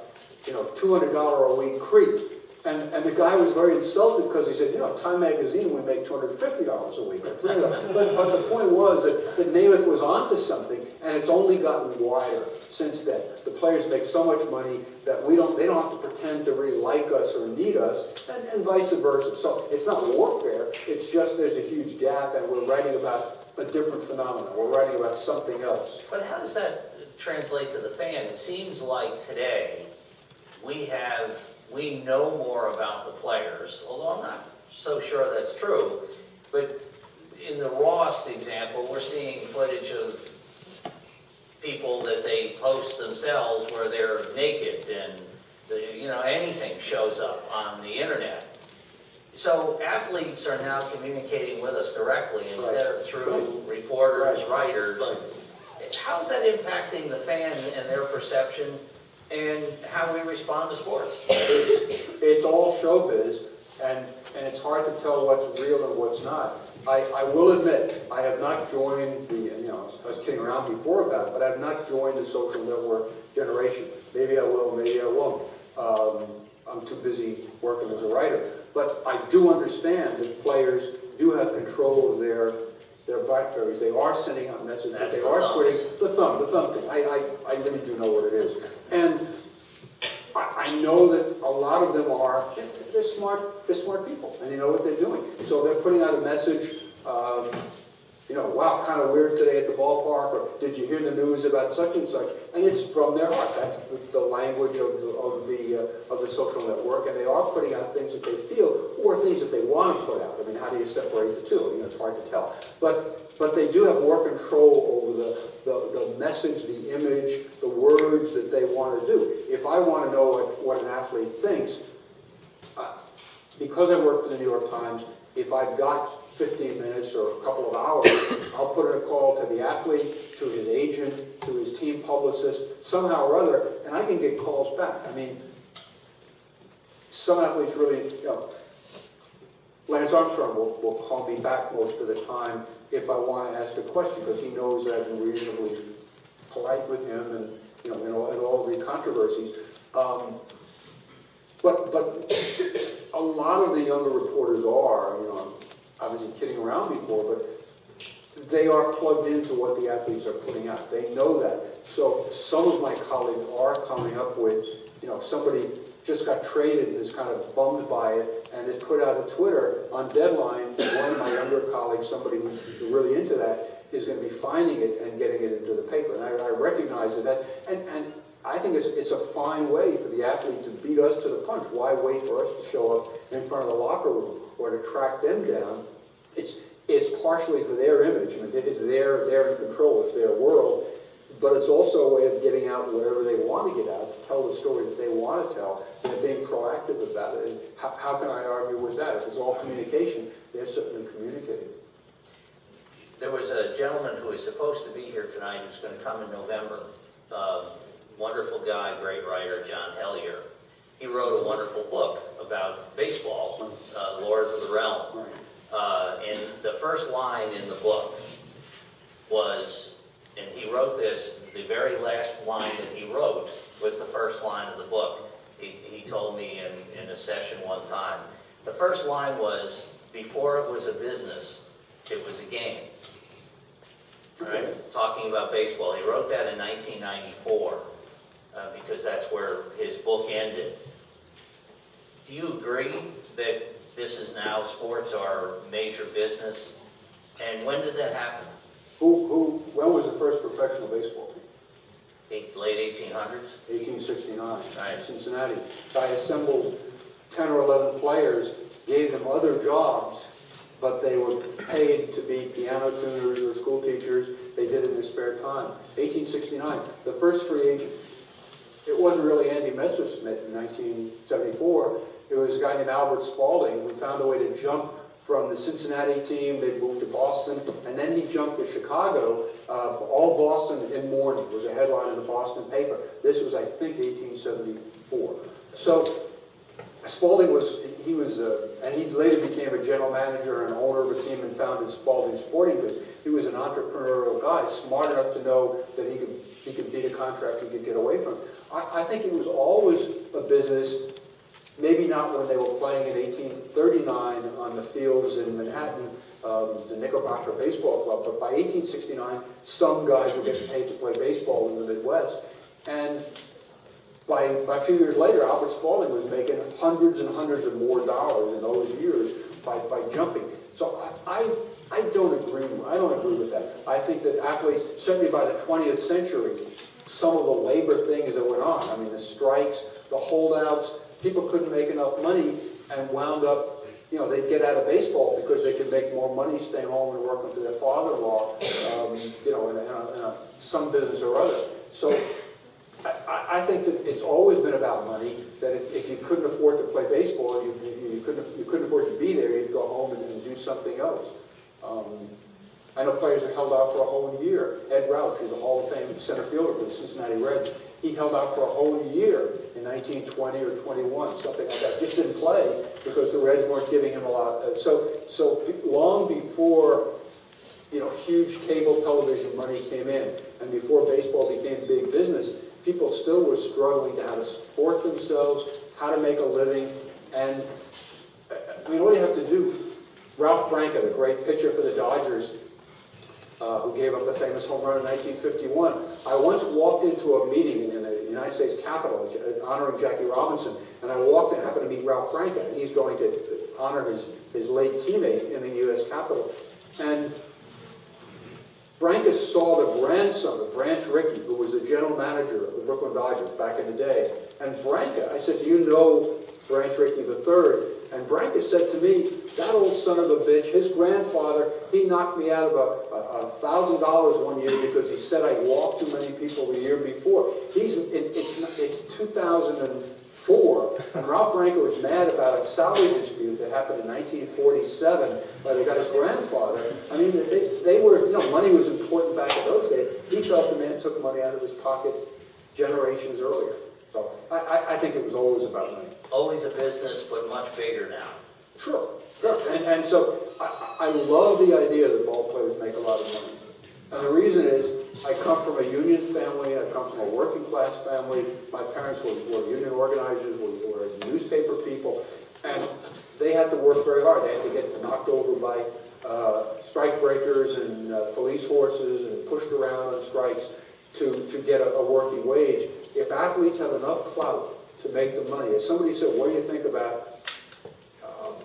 you know, $200 a week creep. And, and the guy was very insulted because he said, you know, Time Magazine, we make $250 a week or 300. (laughs) But, but the point was that, that Namath was onto something, and it's only gotten wider since then. The players make so much money that we don't, they don't have to pretend to really like us or need us, and, and vice versa. So it's not warfare, it's just there's a huge gap, and we're writing about a different phenomenon. We're writing about something else. But how does that translate to the fan? It seems like today, we have, we know more about the players, although I'm not so sure that's true. But in the Rost example, we're seeing footage of people that they post themselves where they're naked and, the- you know, anything shows up on the internet. So athletes are now communicating with us directly instead of through reporters, Right. writers. Right. How's that impacting the fan and their perception and how we respond to sports? It's, it's all showbiz, and, and it's hard to tell what's real and what's not. I, I will admit, I have not joined the, you know, I was kidding around before about it, but I've not joined the social network generation. Maybe I will, maybe I won't. Um, I'm too busy working as a writer. But I do understand that players do have control of their their Blackberries, they are sending out messages, That's they the are thumbs. tweeting, the thumb, the thumb thing, I, I, I really do know what it is. And I, I know that a lot of them are, they're smart, they're smart people, and they know what they're doing. So they're putting out a message, um, you know, wow, kind of weird today at the ballpark, or did you hear the news about such and such? And it's from their heart, that's the- language of the, of the, uh, of the social network, and they are putting out things that they feel, or things that they want to put out. I mean, how do you separate the two? You know, it's hard to tell. But, but they do have more control over the, the, the message, the image, the words that they want to do. If I want to know what, what an athlete thinks, uh, because I work for the New York Times, if I've got 15 minutes or a couple of hours, I'll put in a call to the athlete, to his agent, to his team publicist, somehow or other, and I can get calls back. I mean, some athletes really, you know, Lance Armstrong will, will call me back most of the time if I want to ask a question, because he knows that I've been reasonably polite with him and, you know, in all, and all the controversies. Um, but, but a lot of the younger reporters are, you know, I was kidding around before, but they are plugged into what the athletes are putting out. They know that. So some of my colleagues are coming up with, you know, somebody just got traded and is kind of bummed by it and has put out a Twitter on deadline. One of my younger colleagues, somebody who's really into that, is going to be finding it and getting it into the paper. And I, I recognize that that's, and, and I think it's, it's a fine way for the athlete to beat us to the punch. Why wait for us to show up in front of the locker room or to track them down? It's, it's partially for their image. I mean, it's their, they're in control. It's their world. But it's also a way of getting out whatever they want to get out, to tell the story that they want to tell, and being proactive about it. And how, how can I argue with that? If it's all communication, they're certainly communicating. There was a gentleman who was supposed to be here tonight who's going to come in November. Um, Wonderful guy, great writer, John Helyar. He wrote a wonderful book about baseball, uh, Lords of the Realm. Uh, And the first line in the book was, and he wrote this, the very last line that he wrote was the first line of the book. He, he told me in, in a session one time. The first line was, before it was a business, it was a game. Right? Talking about baseball. He wrote that in 1994 uh, because that's where his book ended. Do you agree that this is now, sports are major business? And when did that happen? Who, who, when was the first professional baseball team? Eight- Late 1800s? 1869, Right. Cincinnati. I assembled 10 or 11 players, gave them other jobs, but they were paid to be piano tuners or school teachers. They did it in their spare time. 1869, the first free agent. It wasn't really Andy Messersmith in 1974. It was a guy named Albert Spalding who found a way to jump from the Cincinnati team. They moved to Boston, and then he jumped to Chicago. Uh, all Boston in mourning was a headline in the Boston paper. This was, I think, 1874. So Spalding was, he was, uh, and he later became a general manager and owner of a team and founded Spalding Sporting Goods. He was an entrepreneurial guy, smart enough to know that he could, he could beat a contract he could get away from. I, I think it was always a business, maybe not when they were playing in 1839 on the fields in Manhattan, um, the Knickerbocker Baseball Club, but by 1869, some guys were getting paid to play baseball in the Midwest. And by, by a few years later, Albert Spalding was making hundreds and hundreds of more dollars in those years by, by jumping. So I, I, I don't agree, I don't agree with that. I think that athletes, certainly by the 20th century, some of the labor things that went on, I mean, the strikes, the holdouts, people couldn't make enough money and wound up, you know, they'd get out of baseball because they could make more money staying home and working for their father-in-law, um, you know, in, a, in, a, in a, some business or other. So I- I, think that it's always been about money, that if, if you couldn't afford to play baseball, you, you, you couldn't, you couldn't afford to be there, you'd go home and, and do something else. Um, I know players that held out for a whole year. Edd Roush, who's a Hall of Fame center fielder for the Cincinnati Reds, he held out for a whole year in 1920 or 21, something like that. Just didn't play because the Reds weren't giving him a lot. Uh, So, so long before you know, huge cable television money came in, and before baseball became big business, people still were struggling to how to support themselves, how to make a living, and, I mean, all you have to do, Ralph Branca, the great pitcher for the Dodgers, uh, who gave up the famous home run in 1951. I once walked into a meeting in the United States Capitol honoring Jackie Robinson, and I walked and happened to meet Ralph Branca, and he's going to honor his, his late teammate in the U.S. Capitol. And Branca saw the grandson of Branch Rickey, who was the general manager of the Brooklyn Dodgers back in the day. And Branca, I said, do you know Branch Rickey III? And Branca said to me, that old son of a bitch, his grandfather, he knocked me out of a, thousand dollars one year because he said I walked too many people the year before. He's, it, it's, it's 2004, and Ralph Branca was mad about a salary dispute that happened in 1947 where they got his grandfather. I mean, they, they were, you know, money was important back in those days. He felt the man took money out of his pocket generations earlier. So I, I, I think it was always about money. Always a business, but much bigger now. Sure, sure. And, and so I, I love the idea that ball players make a lot of money. And the reason is, I come from a union family, I come from a working class family. My parents were, were union organizers, were, were newspaper people, and they had to work very hard. They had to get knocked over by uh, strike breakers and uh, police horses and pushed around on strikes to, to get a, a working wage. If athletes have enough clout to make the money, if somebody said, what do you think about um,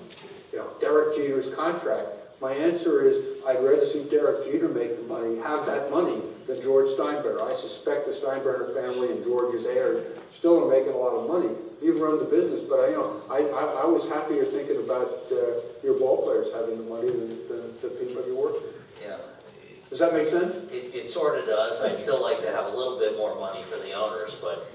you know, Derek Jeter's contract, my answer is I'd rather see Derek Jeter make the money, have that money, than George Steinbrenner. I suspect the Steinbrenner family and George's heirs still are making a lot of money. You've run the business, but I, you know, I, I, I was happier thinking about uh, your ball players having the money than, than the people you work with. Yeah. Does that make sense? It, it sort of does. I'd still like to have a little bit more money for the owners, but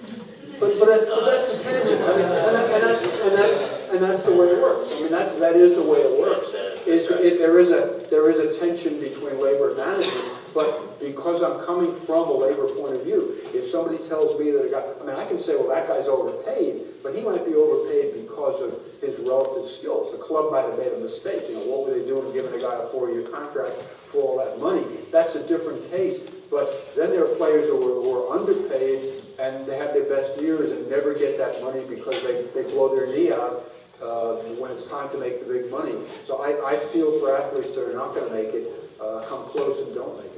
But, but that's, but that's the tangent, I mean, and, that- and that's, and that's, and that's the way it works. I mean, that's, that is the way it works. Is, it, there is a, there is a tension between labor and management, but because I'm coming from a labor point of view, if somebody tells me that a guy, I mean, I can say, well, that guy's overpaid, but he might be overpaid because of his relative skills. The club might have made a mistake, you know, what were they doing giving a guy a four-year contract for all that money? That's a different case, but then there are players who are, who are underpaid and they have their best years and never get that money because they, they blow their knee out uh, when it's time to make the big money. So I, I feel for athletes that are not going to make it, uh, come close and don't make it.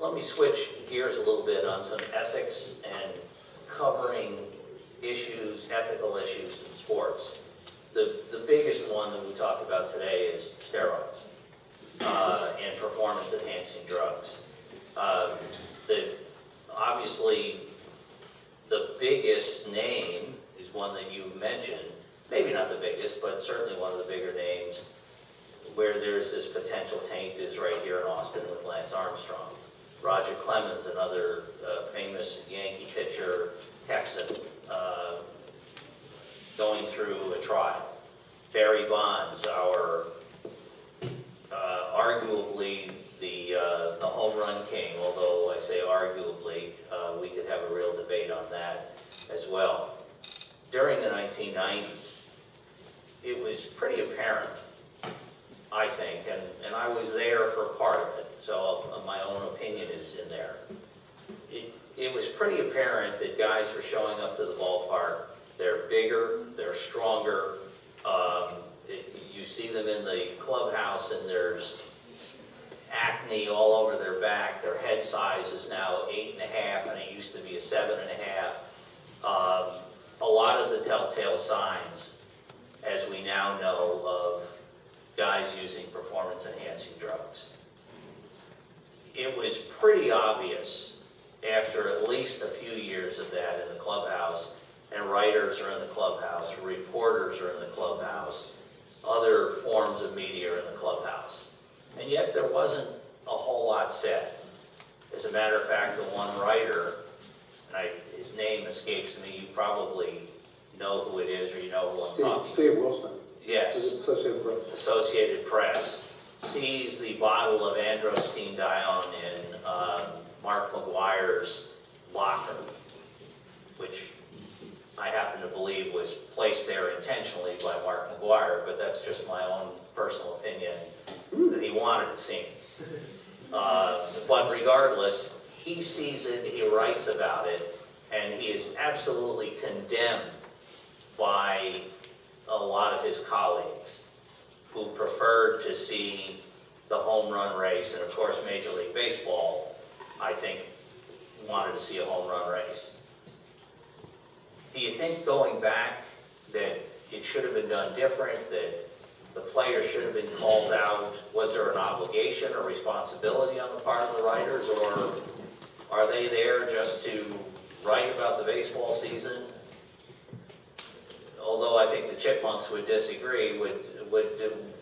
Let- me switch gears a little bit on some ethics and covering issues, ethical issues in sports. The, the biggest one that we talked about today is steroids uh, and performance-enhancing drugs. Um, The, obviously, the biggest name is one that you mentioned, maybe not the biggest, but certainly one of the bigger names where there's this potential taint is right here in Austin with Lance Armstrong. Roger Clemens, another uh, famous Yankee pitcher, Texan, uh, going through a trial. Barry Bonds, our uh, arguably the, uh, the home run king, although I say arguably, uh, we could have a real debate on that as well. During the 1990s, it was pretty apparent I think, and, and I was there for part of it, so my own opinion is in there. It, it was pretty apparent that guys were showing up to the ballpark, they're bigger, they're stronger, um, it- you see them in the clubhouse and there's acne all over their back, their head size is now eight and a half, and it used to be a seven and a half. Um, a lot of the telltale signs, as we now know, of guys using performance-enhancing drugs. It was pretty obvious after at least a few years of that in the clubhouse, and writers are in the clubhouse, reporters are in the clubhouse, other forms of media are in the clubhouse. And yet there wasn't a whole lot said. As a matter of fact, the one writer, and I, his name escapes me, you probably know who it is or you know who I'm Steve, talking about. Steve Wilstein, Yes. Associated Press. Associated Press sees the bottle of androstenedione in um, Mark McGwire's locker, which I happen to believe was placed there intentionally by Mark McGwire, but that's just my own personal opinion, that he wanted it seen. Uh, But regardless, he sees it, he writes about it, and he is absolutely condemned by a lot of his colleagues who preferred to see the home run race, and of course, Major League Baseball, I think, wanted to see a home run race. Do you think going back that it should have been done different, that the player should have been called out? Was there an obligation or responsibility on the part of the writers, or are they there just to write about the baseball season? Although I think the Chipmunks would disagree, would, would,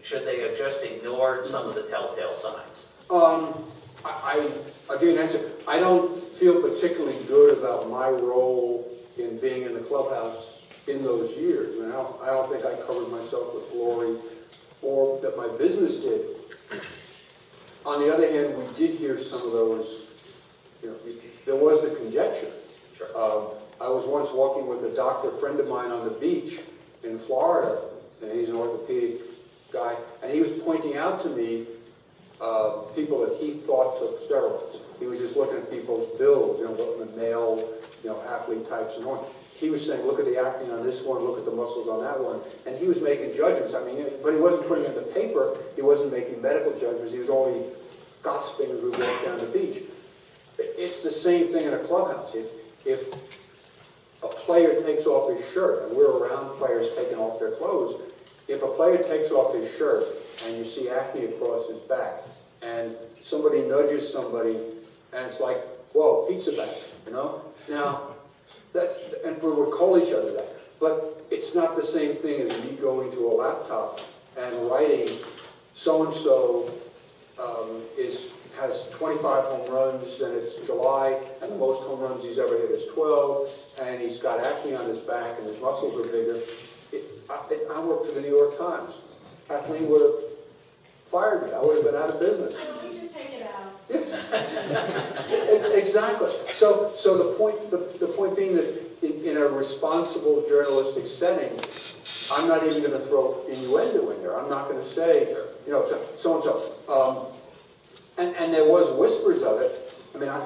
should they have just ignored some of the telltale signs? Um, I, I- I'll give you an answer. I don't feel particularly good about my role in being in the clubhouse in those years. I mean, I don't, I don't think I covered myself with glory or that my business did. On the other hand, we did hear some of those, you know, there was the conjecture. Sure. Um, I was once walking with a doctor friend of mine on the beach in Florida, and he's an orthopedic guy, and he was pointing out to me uh, people that he thought took steroids. He was just looking at people's bills, you know, at male, you know, athlete types and on. He was saying, look at the acne on this one, look at the muscles on that one, and he was making judgments. I mean, but he wasn't putting it in the paper. He wasn't making medical judgments. He was only gossiping as we walked down the beach. It's the same thing in a clubhouse. If if a player takes off his shirt, and we're around players taking off their clothes, if a player takes off his shirt and you see acne across his back, and somebody nudges somebody, and it's like, whoa, pizza back, you know? Now, that's, and we would call each other that, but it's not the same thing as me going to a laptop and writing, so-and-so um, is, has 25 home runs, and it's July, and the most home runs he's ever hit is 12, and he's got acne on his back, and his muscles are bigger. It, I, it, I worked for the New York Times. Kathleen would have fired me. I would have been out of business. Let me just take it out. (laughs) Exactly. So, so the point, the, the point being that in, in a responsible journalistic setting, I'm not even going to throw innuendo in there. I'm not going to say, you know, so, so-and-so. Um, and, and there was whispers of it. I mean, I,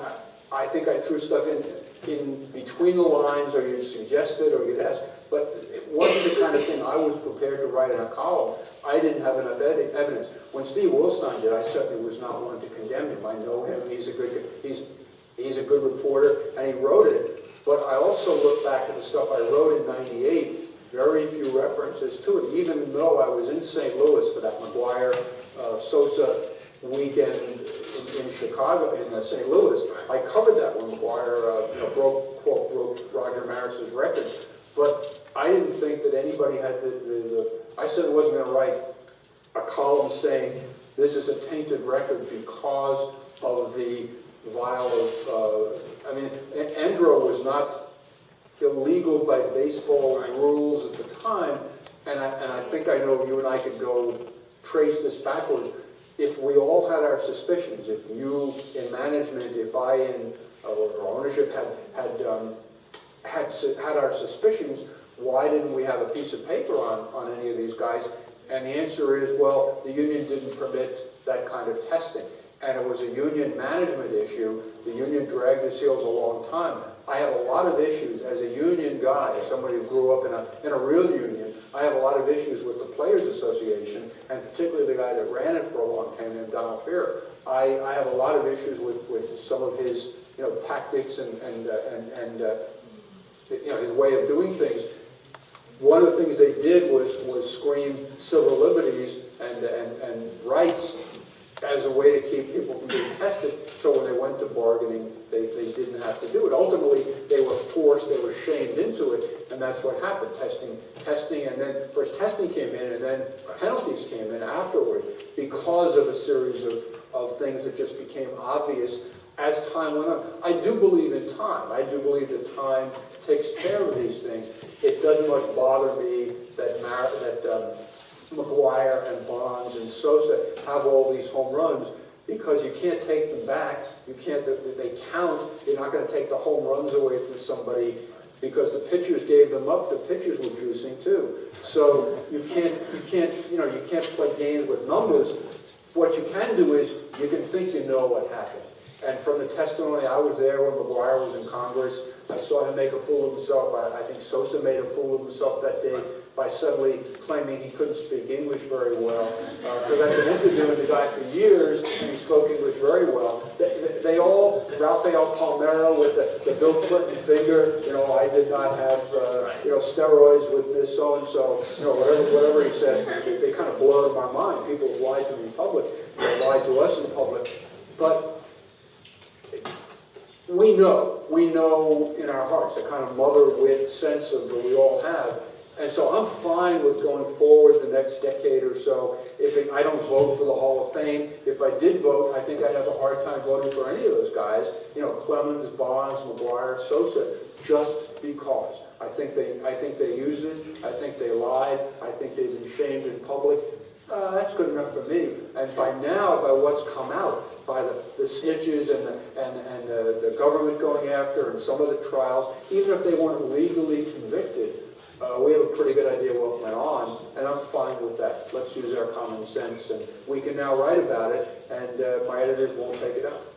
I think I threw stuff in, in between the lines, or you suggested, or you'd asked, but it wasn't the kind of thing I was prepared to write in a column. I didn't have enough evidence. When Steve Wilstein did, I certainly was not one to condemn him. I know him, he's a good, he's, he's a good reporter, and he wrote it. But I also look back at the stuff I wrote in ninety-eight, very few references to it, even though I was in St. Louis for that McGwire, uh, Sosa weekend in, in Chicago, in uh, St. Louis. I covered that when McGwire, uh, you know, broke, quote, broke Roger Maris's record. But I didn't think that anybody had the, the, the I said I wasn't gonna write a column saying this is a tainted record because of the vial of, uh, I mean, Andro was not illegal by baseball rules at the time, and I, and I think I know you and I could go trace this backwards. If we all had our suspicions, if you in management, if I in, or ownership had, had, um, had, had our suspicions, why didn't we have a piece of paper on, on any of these guys? And the answer is, well, the union didn't permit that kind of testing. And it was a union management issue. The union dragged its heels a long time. I have a lot of issues as a union guy, somebody who grew up in a, in a real union. I have a lot of issues with the Players Association, and particularly the guy that ran it for a long time, named Donald Fehr. I, I have a lot of issues with, with some of his, you know, tactics and, and, uh, and, and uh, you know, his way of doing things. One of the things they did was, was scream civil liberties and, and, and rights as a way to keep people from being tested. So when they went to bargaining, they, they didn't have to do it. Ultimately, they were forced, they were shamed into it, and that's what happened. Testing, testing, and then first testing came in, and then penalties came in afterward because of a series of, of things that just became obvious as time went on. I do believe in time. I do believe that time takes care of these things. It doesn't much bother me that that um, McGwire and Bonds and Sosa have all these home runs because you can't take them back. You can't. They count. You're not going to take the home runs away from somebody because the pitchers gave them up. The pitchers were juicing too. So you can't. You can't. You know. You can't play games with numbers. What you can do is you can think you know what happened. And from the testimony, I was there when McGwire was in Congress. I saw him make a fool of himself. I, I think Sosa made a fool of himself that day. by suddenly claiming he couldn't speak English very well. Because I've been interviewing the guy for years, and he spoke English very well. They, they- all, Rafael Palmeiro with the, the Bill Clinton finger, you know, I did not have, uh, you know, steroids with Miss so-and-so, you know, whatever, whatever he said, they, they kind of blurred my mind. People have lied to me in public, they lied to us in public. But we know, we know in our hearts, the kind of mother wit sense of that we all have. And so I'm fine with going forward the next decade or so. If it- I don't vote for the Hall of Fame, if I did vote, I think I'd have a hard time voting for any of those guys. You know, Clemens, Bonds, McGwire, Sosa, just because. I think they, I think they used it, I think they lied, I think they've been shamed in public. Uh, that's good enough for me. And by now, by what's come out, by the, the snitches and the, and, and the, the government going after and some of the trials, even if they weren't legally convicted, uh, we have a pretty good idea what went on, and I'm fine with that. Let's use our common sense, and we can now write about it, and uh, my editors won't take it out.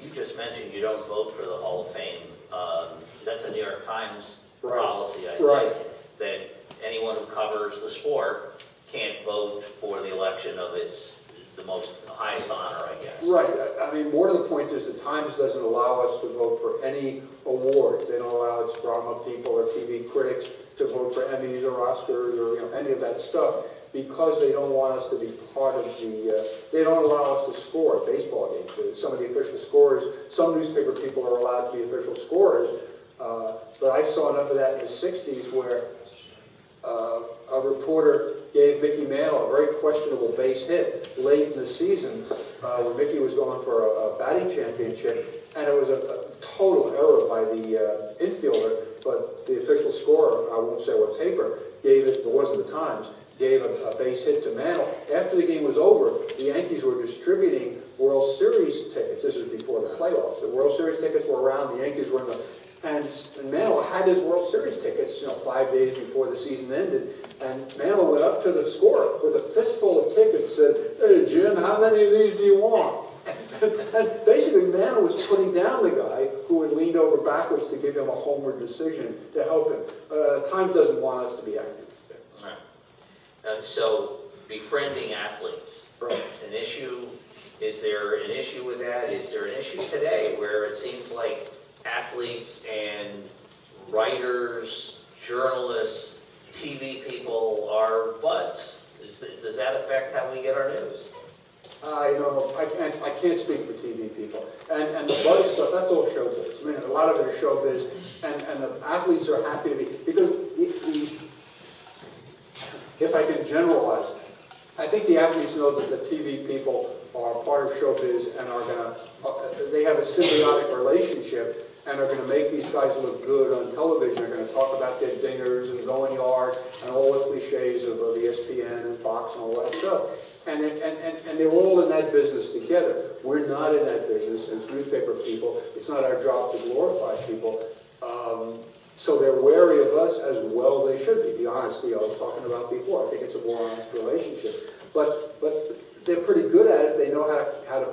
You just mentioned you don't vote for the Hall of Fame. Um, That's a New York Times Right. policy, I Right. think, that anyone who covers the sport can't vote for the election of its, the most highest honor, I guess. Right, I- I mean, more to the point is the Times doesn't allow us to vote for any awards. They don't allow its drama people or TV critics to vote for Emmys or Oscars or, you know, any of that stuff because they don't want us to be part of the, uh, they don't allow us to score baseball games. Some of the official scorers, some newspaper people are allowed to be official scorers, uh, but I saw enough of that in the 60s where uh, a reporter gave Mickey Mantle a very questionable base hit late in the season uh, when Mickey was going for a, a batting championship, and it was a, a total error by the uh, infielder, but the official scorer, I won't say what paper, gave it, it wasn't the Times, gave a, a base hit to Mantle. After the game was over, the Yankees were distributing World Series tickets. This is before the playoffs. The World Series tickets were around, the Yankees were in the and Mantle had his World Series tickets, you know, five days before the season ended. And Mantle went up to the scorer with a fistful of tickets, said, "Hey Jim, how many of these do you want?" (laughs) and basically, Mantle was putting down the guy who had leaned over backwards to give him a homeward decision to help him. Uh, Times doesn't want us to be active. Right. Uh, So befriending athletes, Right. an issue, is there an issue with that? Is there an issue today where it seems like athletes and writers, journalists, TV people are buds? That- Does that affect how we get our news? I know, I can't, I can't speak for TV people. And, and the buzz stuff, that's all showbiz. I mean, a lot of it is showbiz, and, and the athletes are happy to be, because if I can generalize, I think the athletes know that the TV people are part of showbiz and are gonna, uh, they have a symbiotic relationship and are gonna make these guys look good on television. They're gonna talk about their dingers and going yard and all the cliches of, of ESPN and Fox and all that stuff. And, and, and, and they're all in that business together. We're not in that business as newspaper people. It's not our job to glorify people. Um, so they're wary of us as well they should be, the honesty I was talking about before. I think it's a more honest relationship. But, but they're pretty good at it. They know how to,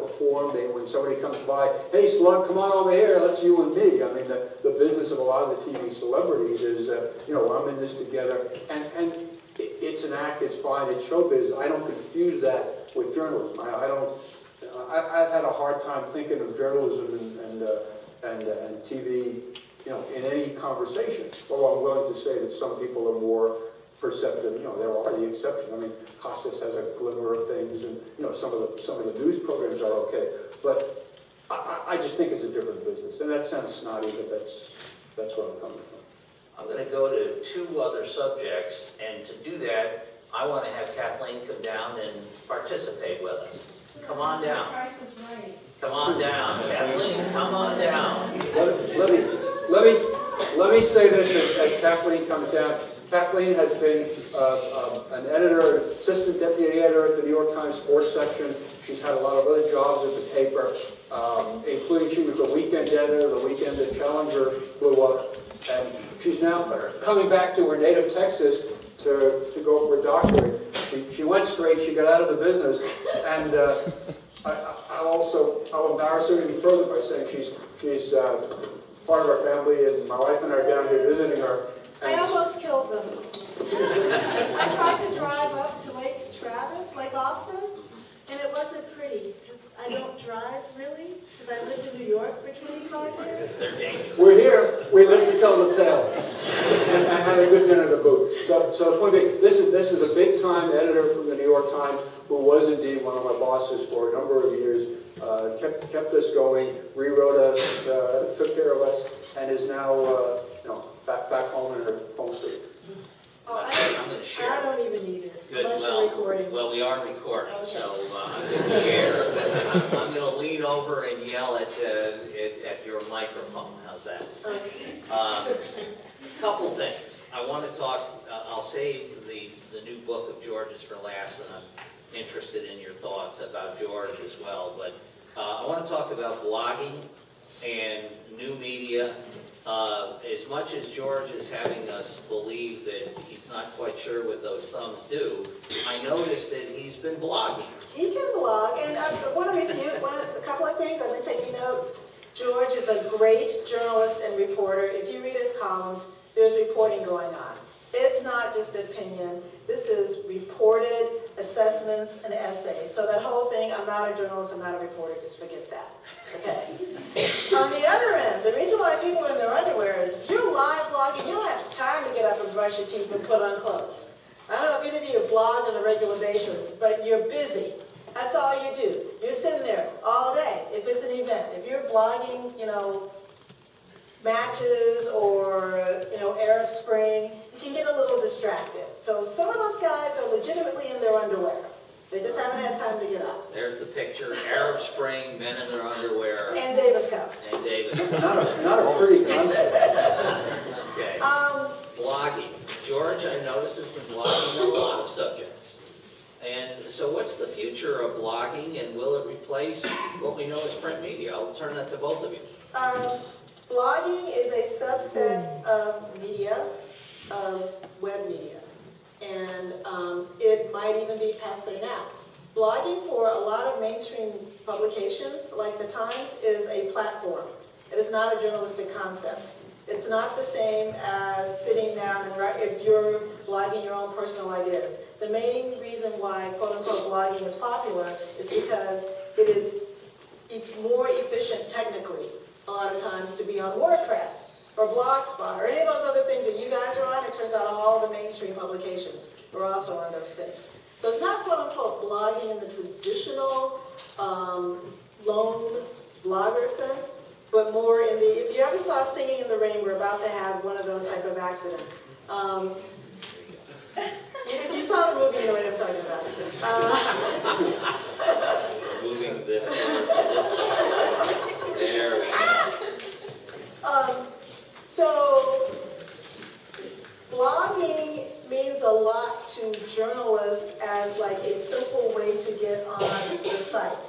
perform. They, when somebody comes by, hey slug, come on over here, let's you and me. I mean, the, the business of a lot of the TV celebrities is, uh, you know, I'm in this together. And, and it, it's an act, it's fine, it's showbiz. I don't confuse that with journalism. I, I don't, I, I've had a hard time thinking of journalism and, and, uh, and, uh, and TV, you know, in any conversation. Although I'm willing to say that some people are more perceptive, you know, there are the exceptions. I mean, Costas has a glimmer of things, and, you know, some of the, some of the news programs are okay. But I, I I just think it's a different business, and that sounds snotty, but that's, that's where I'm coming from. I'm going to go to two other subjects, and to do that, I want to have Kathleen come down and participate with us. Come on down. Right. Come on down. Kathleen, come on down. Let let me, let me, let me say this as as Kathleen comes down. Kathleen has been uh, um, an editor, assistant deputy editor at the New York Times Sports section. She's had a lot of other jobs at the paper, um, including she was the weekend editor, the weekend that Challenger blew up. And she's now coming back to her native Texas to, to go for a doctorate. She, she went straight, she got out of the business, and uh, I, I- I'll also, I'll embarrass her even further by saying she's, she's uh, part of our family, and my wife and I are down here visiting her. I almost killed them. I tried to drive up to Lake Travis, Lake Austin, and it wasn't pretty, because I don't drive really, because I lived in New York for 25 years. They're dangerous. We're here, we live to tell the tale. And I had a good dinner at the booth. So, so the point being, this is, this is a big time editor from the New York Times who was indeed one of my bosses for a number of years, uh, kept, kept us going, rewrote us, uh, took care of us, and is now, uh, you know, back, back home in her home state. Oh, I'm I gonna I don't even need it, Good, unless you're well, recording. well, we are recording, Okay. so uh, I'm gonna share. I'm gonna lean over and yell at, uh, at, at your microphone, how's that? Okay. Um, Couple things. I want to talk, uh, I'll save the, the new book of George's for last, and I'm interested in your thoughts about George as well. But uh, I want to talk about blogging and new media. Uh, As much as George is having us believe that he's not quite sure what those thumbs do, I noticed that he's been blogging. He can blog, and I want to review, one, a couple of things, I've been taking notes. George is a great journalist and reporter. If you read his columns, there's reporting going on. It's not just opinion. This is reported assessments and essays. So that whole thing, I'm not a journalist, I'm not a reporter, just forget that. Okay? (laughs) On the other end, the reason why people are in their underwear is if you're live blogging, you don't have time to get up and brush your teeth and put on clothes. I don't know if any of you blogged on a regular basis, but you're busy. That's all you do. You're sitting there all day if it's an event. If you're blogging, you know, matches or, you know, Arab Spring, can get a little distracted. So some of those guys are legitimately in their underwear. They just haven't had time to get up. There's the picture, Arab Spring, men in their underwear, And Davis Cup. and Davis. Not a, not a pretty concept. (laughs) Okay. Um, Blogging. George, I noticed, has been blogging on a lot of subjects. And so what's the future of blogging and will it replace what we know as print media? I'll turn that to both of you. Um, blogging is a subset of media, of web media. And um, it might even be passe now. Blogging for a lot of mainstream publications, like the Times, is a platform. It is not a journalistic concept. It's not the same as sitting down and write, if you're blogging your own personal ideas. The main reason why quote-unquote blogging is popular is because it is more efficient technically, a lot of times, to be on WordPress or Blogspot or any of those other things that you guys are on. It turns out all the mainstream publications are also on those things. So it's not quote unquote blogging in the traditional um, lone blogger sense, but more in the, if you ever saw Singing in the Rain, we're about to have one of those type of accidents. Um, if you saw the movie, you know what I'm talking about. Uh, (laughs) moving this to this. There go. Um, so, blogging means a lot to journalists as like a simple way to get on the site.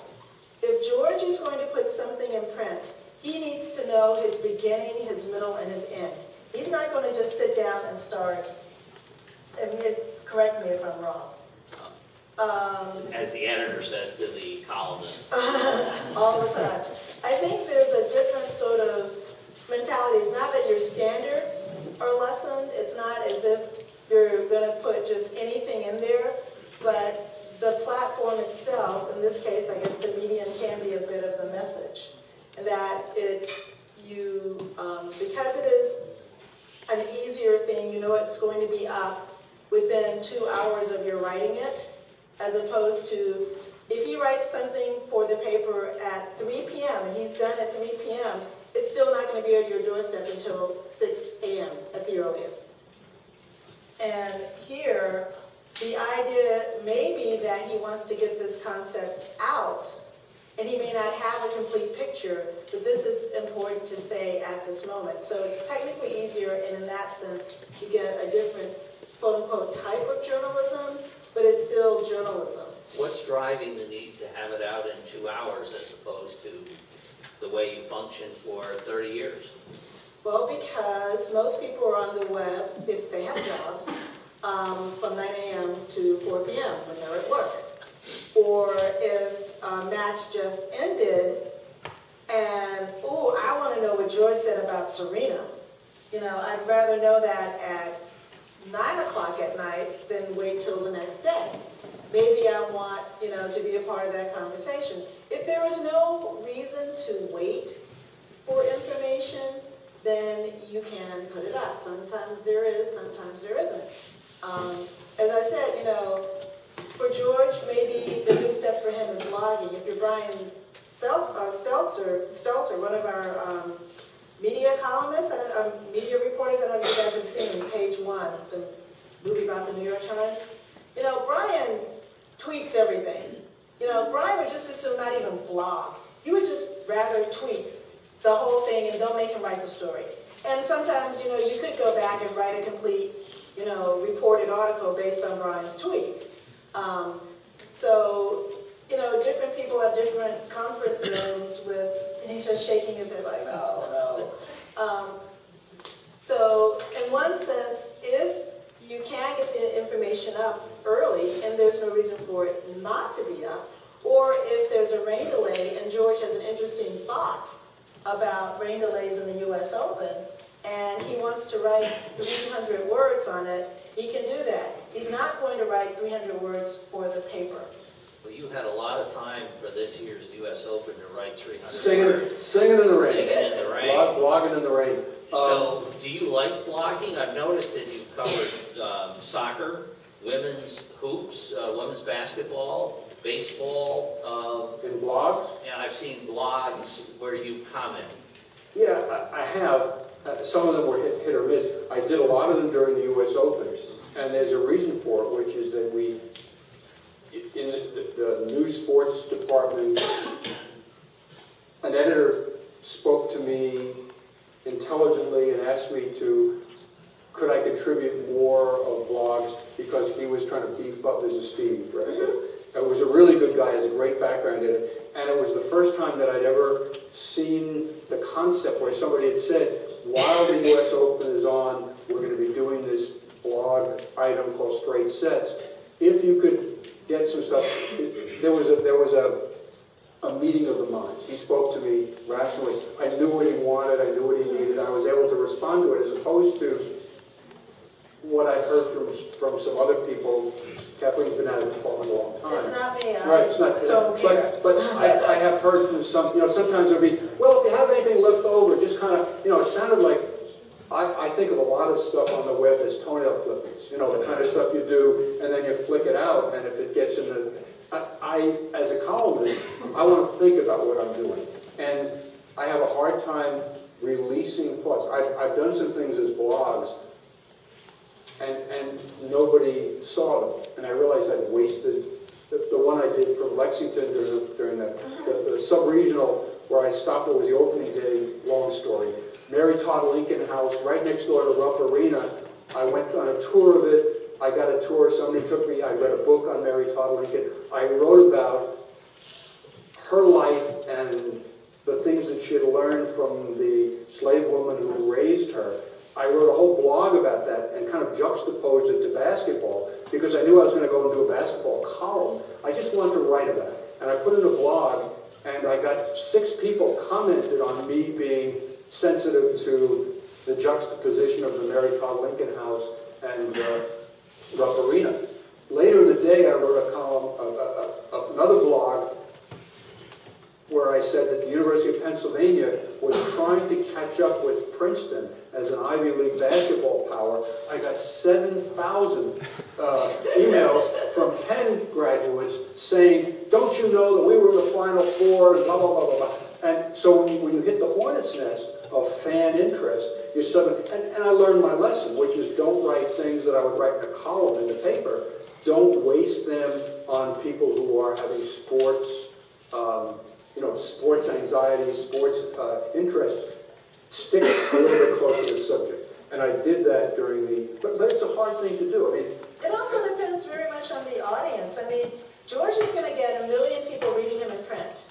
If George is going to put something in print, he needs to know his beginning, his middle, and his end. He's not going to just sit down and start, and correct me if I'm wrong. Um, As the editor says to the columnist. (laughs) all the time. I think there's a different sort of mentality. It's not that your standards are lessened. It's not as if you're going to put just anything in there, but the platform itself, in this case, I guess the medium can be a bit of the message. That it, you, um, because it is an easier thing, you know it's going to be up within two hours of your writing it, as opposed to if he writes something for the paper at 3 p.m. and he's done at 3 p.m., it's still not going to be at your doorstep until 6 a.m. at the earliest. And here, the idea may be that he wants to get this concept out, and he may not have a complete picture, but this is important to say at this moment. So it's technically easier, and in that sense, you get a different quote-unquote type of journalism, but it's still journalism. What's driving the need to have it out in two hours as opposed to the way you functioned for 30 years? Well, because most people are on the web, if they have jobs, um, from 9 a.m. to 4 p.m. when they're at work. Or if a match just ended and, oh, I want to know what George said about Serena. You know, I'd rather know that at nine o'clock at night than wait till the next day. Maybe I want, you know, to be a part of that conversation. If there is no reason to wait for information, then you can put it up. Sometimes there is, sometimes there isn't. Um, As I said, you know, for George, maybe the new step for him is blogging. If you're Brian Stel- uh, Stelter, Stelter, one of our um, media columnists, and um, media reporters, I don't know if you guys have seen page one, the movie about the New York Times. You know, Brian tweets everything. You know, Brian would just as soon not even blog. He would just rather tweet the whole thing and don't make him write the story. And sometimes, you know, you could go back and write a complete, you know, reported article based on Brian's tweets. Um, so, you know, different people have different comfort zones with, and he's just shaking his head like, oh, no. Um, so, in one sense, if you can get the information up early and there's no reason for it not to be up, or if there's a rain delay and George has an interesting thought about rain delays in the US Open, and he wants to write 300 words on it, he can do that. He's not going to write 300 words for the paper. Well, you had a lot of time for this year's US Open to write 300 Singing, words. singing in the rain. Singing in the rain. Blog- Blogging in the rain. Um, So, do you like blogging? I've noticed that you've covered um, soccer, women's hoops, uh, women's basketball, baseball, uh, In blogs? and I've seen blogs where you comment. Yeah, I I have. Uh, Some of them were hit hit or miss. I did a lot of them during the US Open, and there's a reason for it, which is that we, in the- the new sports department, an editor spoke to me intelligently and asked me to, could I contribute more of blogs, because he was trying to beef up his esteem, right? Mm-hmm. It was a really good guy, has a great background in it, and it was the first time that I'd ever seen the concept where somebody had said, while the US Open is on, we're gonna be doing this blog item called Straight Sets. If you could get some stuff, there was a, there was a, a meeting of the minds. He spoke to me rationally. I knew what he wanted, I knew what he needed, I was able to respond to it as opposed to what I've heard from, from some other people. Kathleen's been at it for a long time. It's not me, I Right, it's not, don't care. but, but I, I have heard from some, you know, sometimes it'll be, well, if you have anything left over, just kind of, you know, it sounded like, I, I think of a lot of stuff on the web as toenail clippings, you know, the kind of stuff you do, and then you flick it out, and if it gets in the, I, I, as a columnist, I want to think about what I'm doing. And I have a hard time releasing thoughts. I've, I've done some things as blogs, and, and nobody saw them. And I realized I'd wasted, the, the one I did from Lexington during, the- during the, the, the sub-regional, where I stopped, it was the opening day, long story. Mary Todd Lincoln House, right next door to Rupp Arena. I went on a tour of it, I got a tour, somebody took me, I read a book on Mary Todd Lincoln. I wrote about her life and the things that she had learned from the slave woman who raised her. I wrote a whole blog about that and kind of juxtaposed it to basketball because I knew I was going to go and do a basketball column. I just wanted to write about it. And I put in a blog and I got six people commented on me being sensitive to the juxtaposition of the Mary Todd Lincoln House and uh, Rupp Arena. Later in the day, I wrote a column, a, a, a, another blog where I said that the University of Pennsylvania was trying to catch up with Princeton as an Ivy League basketball power. I got 7,000 uh, emails from Penn graduates saying, don't you know that we were in the Final Four, and blah, blah, blah, blah, blah. And so when you, when you hit the hornet's nest of fan interest, you suddenly, and, and I learned my lesson, which is don't write things that I would write in a column in the paper. Don't waste them on people who are having sports, um, you know, sports anxiety, sports uh. Stick a little bit closer to the subject. And I did that during the, but, but it's a hard thing to do. I mean, It also depends very much on the audience. I mean, George is going to get a million people reading him in print.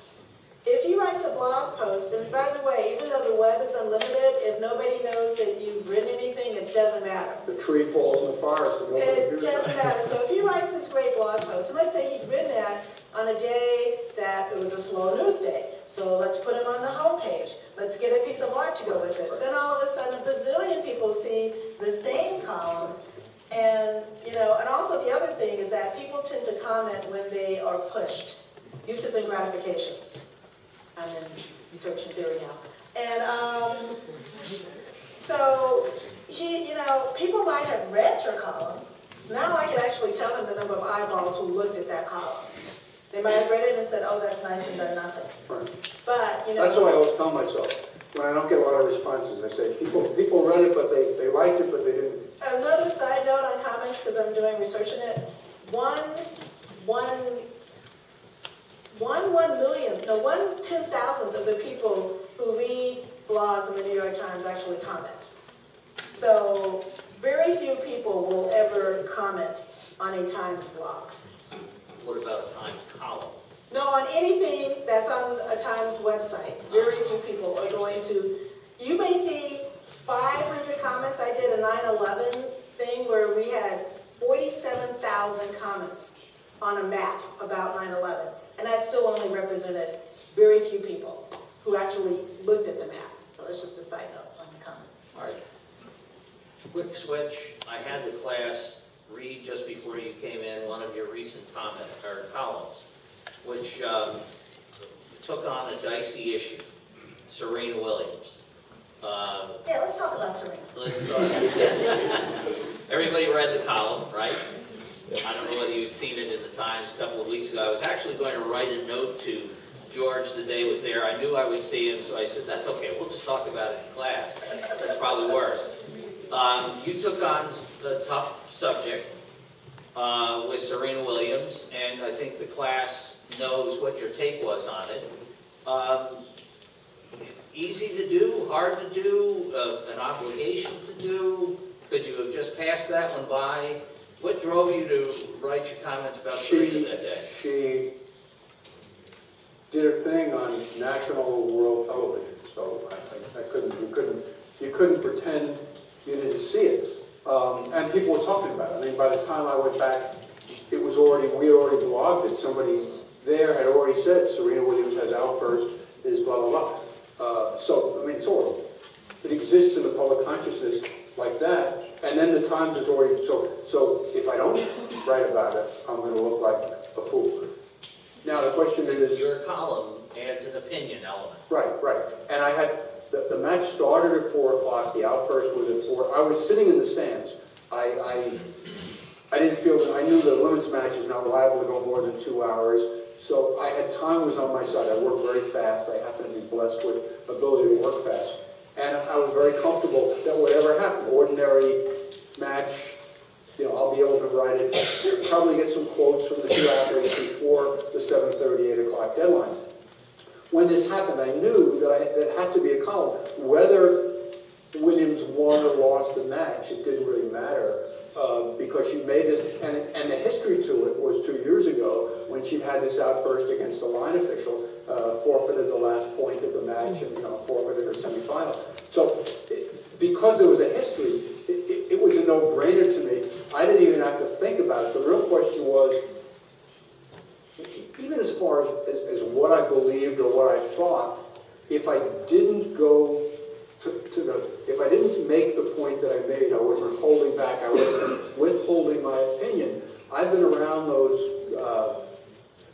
If he writes a blog post, and by the way, even though the web is unlimited, if nobody knows that you've written anything, it doesn't matter. the tree falls in the forest It doesn't matter. So if he writes this great blog post, and let's say he'd written that on a day that it was a slow news day. So let's put him on the homepage. Let's get a piece of art to go with it. Then all of a sudden, a bazillion people see the same column, And, you know, and also the other thing is that people tend to comment when they are pushed, uses and gratifications. I'm in research and theory now. And, um, so, he, you know, people might have read your column. Now I can actually tell them the number of eyeballs who looked at that column. They might have read it and said, oh, that's nice and done nothing. Right. But, you know. That's what I always tell myself, when I don't get a lot of responses, I say, people, people read it, but they, they liked it, but they didn't. Another side note on comments, because I'm doing research in it, one, one, one one millionth, no, one ten thousandth of the people who read blogs in the New York Times actually comment. So very few people will ever comment on a Times blog. What about a Times column? No, on anything that's on a Times website, very few people are going to, you may see 500 comments. I did a 9/11 thing where we had 47,000 comments on a map about 9/11. And that still only represented very few people who actually looked at the map. So that's just a side note on the comments. All right. Quick switch, I had the class read just before you came in one of your recent comment, or columns, which um, took on a dicey issue, Serena Williams. Um, Yeah, let's talk about Serena. Let's start. Everybody read the column, right? I don't know whether you'd seen it in the Times a couple of weeks ago. I was actually going to write a note to George the day was there. I knew I would see him, so I said, that's okay, we'll just talk about it in class. That's probably worse. Um, You took on the tough subject uh, with Serena Williams, and I think the class knows what your take was on it. Um, Easy to do, hard to do, uh, an obligation to do? Could you have just passed that one by? What drove you to write your comments about Serena She, that day? she did a thing on national world television, so I, I- I couldn't, you couldn't, you couldn't pretend you didn't see it. Um, and people were talking about it. I mean, by the time I went back, it was already, we had already blogged it. Somebody there had already said Serena Williams has outburst, is blah, blah, blah. Uh, so, I mean, it's horrible. It exists in the public consciousness like that, and then the Times is already, so, so if I don't write about it, I'm gonna look like a fool. Now, the question is, Your column adds an opinion element. right, right, and I had, the, the match started at four o'clock, the outburst was at four, I was sitting in the stands. I, I, I didn't feel, I knew the women's match is not liable to go more than two hours, so I had, time was on my side, I worked very fast, I happen to be blessed with ability to work fast. And I was very comfortable that whatever happened, ordinary match, you know, I'll be able to write it, probably get some quotes from the two athletes before the 7:30, 8 o'clock deadline. When this happened, I knew that I, that had to be a column. Whether Williams won or lost the match, it didn't really matter, uh, because she made this, and, and the history to it was two years ago, when she had this outburst against the line official, uh, forfeited the last point of the match, and, you know, forfeited her semifinal. So, it- because there was a history, it, it, it was a no-brainer to me. I didn't even have to think about it. The real question was, even as far as, as, as what I believed or what I thought, if I didn't go to, to the, if I didn't make the point that I made, I wasn't holding back, I wasn't (coughs) withholding my opinion. I've been around those uh,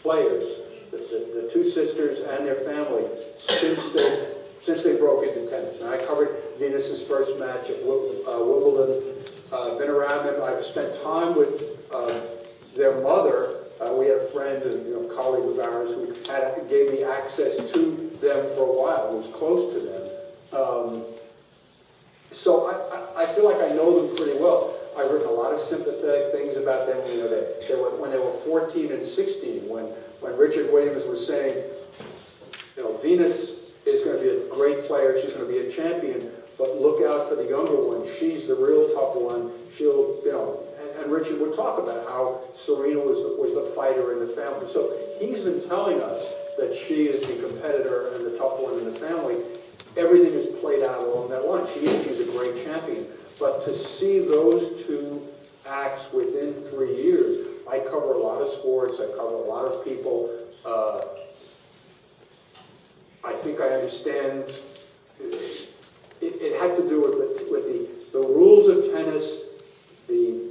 players, the, the, the two sisters and their family, since they, since they broke into tennis. And I covered Venus's first match at uh, Wimbledon, uh, been around them, I've spent time with uh, their mother. Uh, we had a friend and you know, colleague of ours who had, gave me access to them for a while, was close to them. Um, so I, I, I feel like I know them pretty well. I've written a lot of sympathetic things about them. You know, they, they were, when they were 14 and 16, when, when Richard Williams was saying, you know, Venus is going to be a great player, she's going to be a champion, but look out for the younger one. She's the real tough one. She'll, you know, and, Richard would talk about how Serena was the, was the fighter in the family. So he's been telling us that she is the competitor and the tough one in the family. Everything is played out along that line. She is, she's a great champion. But to see those two acts within three years, I cover a lot of sports, I cover a lot of people. Uh, I think I understand, it, it had to do with, the- with the, the rules of tennis, the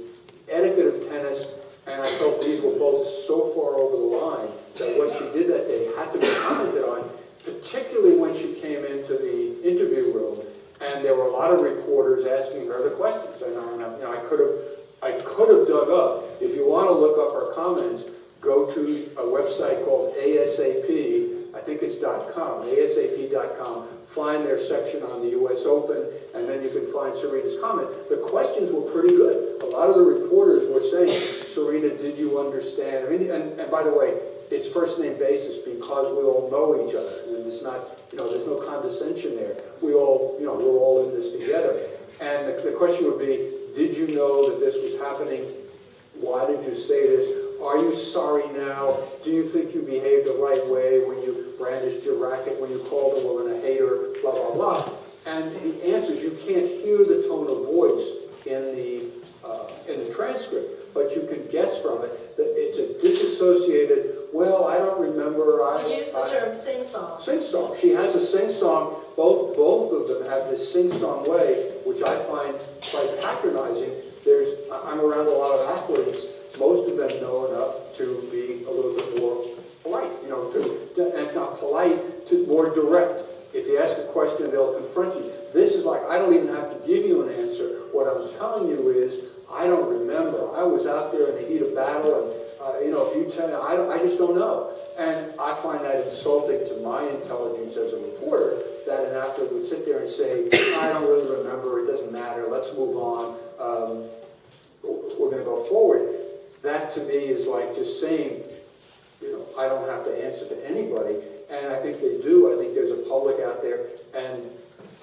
etiquette of tennis, and I felt these were both so far over the line that what she did that day had to be commented on, particularly when she came into the interview room and there were a lot of reporters asking her the questions. And I, you know, I could have, I could have dug up. If you want to look up her comments, go to a website called ASAP I think it's .com, ASAP.com, find their section on the US Open, and then you can find Serena's comment. The questions were pretty good. A lot of the reporters were saying, Serena, did you understand? I mean, and, and by the way, it's first name basis because we all know each other, and it's not, you know, there's no condescension there. We all, you know, we're all in this together. And the, the question would be, did you know that this was happening? Why did you say this? Are you sorry now? Do you think you behaved the right way when you brandished your racket, when you called a woman a hater, blah, blah, blah? And the answer is you can't hear the tone of voice in the, uh, in the transcript, but you can guess from it that it's a disassociated, well, I don't remember, I... You use the I- term sing-song. Sing song. She has a sing song. Both both of them have this sing song way, which I find quite patronizing. There's I'm around a lot of athletes. Most of them know enough to be a little bit more polite, you know, to, to and if not polite, to more direct. If you ask a question, they'll confront you. This is like I don't even have to give you an answer. What I'm telling you is I don't remember. I was out there in the heat of battle, and uh, you know, if you tell me, I, I just don't know. And I find that insulting to my intelligence as a reporter that an athlete would sit there and say, I don't really remember, it doesn't matter, let's move on, um, we're going to go forward. That to me is like just saying, you know, I don't have to answer to anybody. And I think they do. I think there's a public out there, and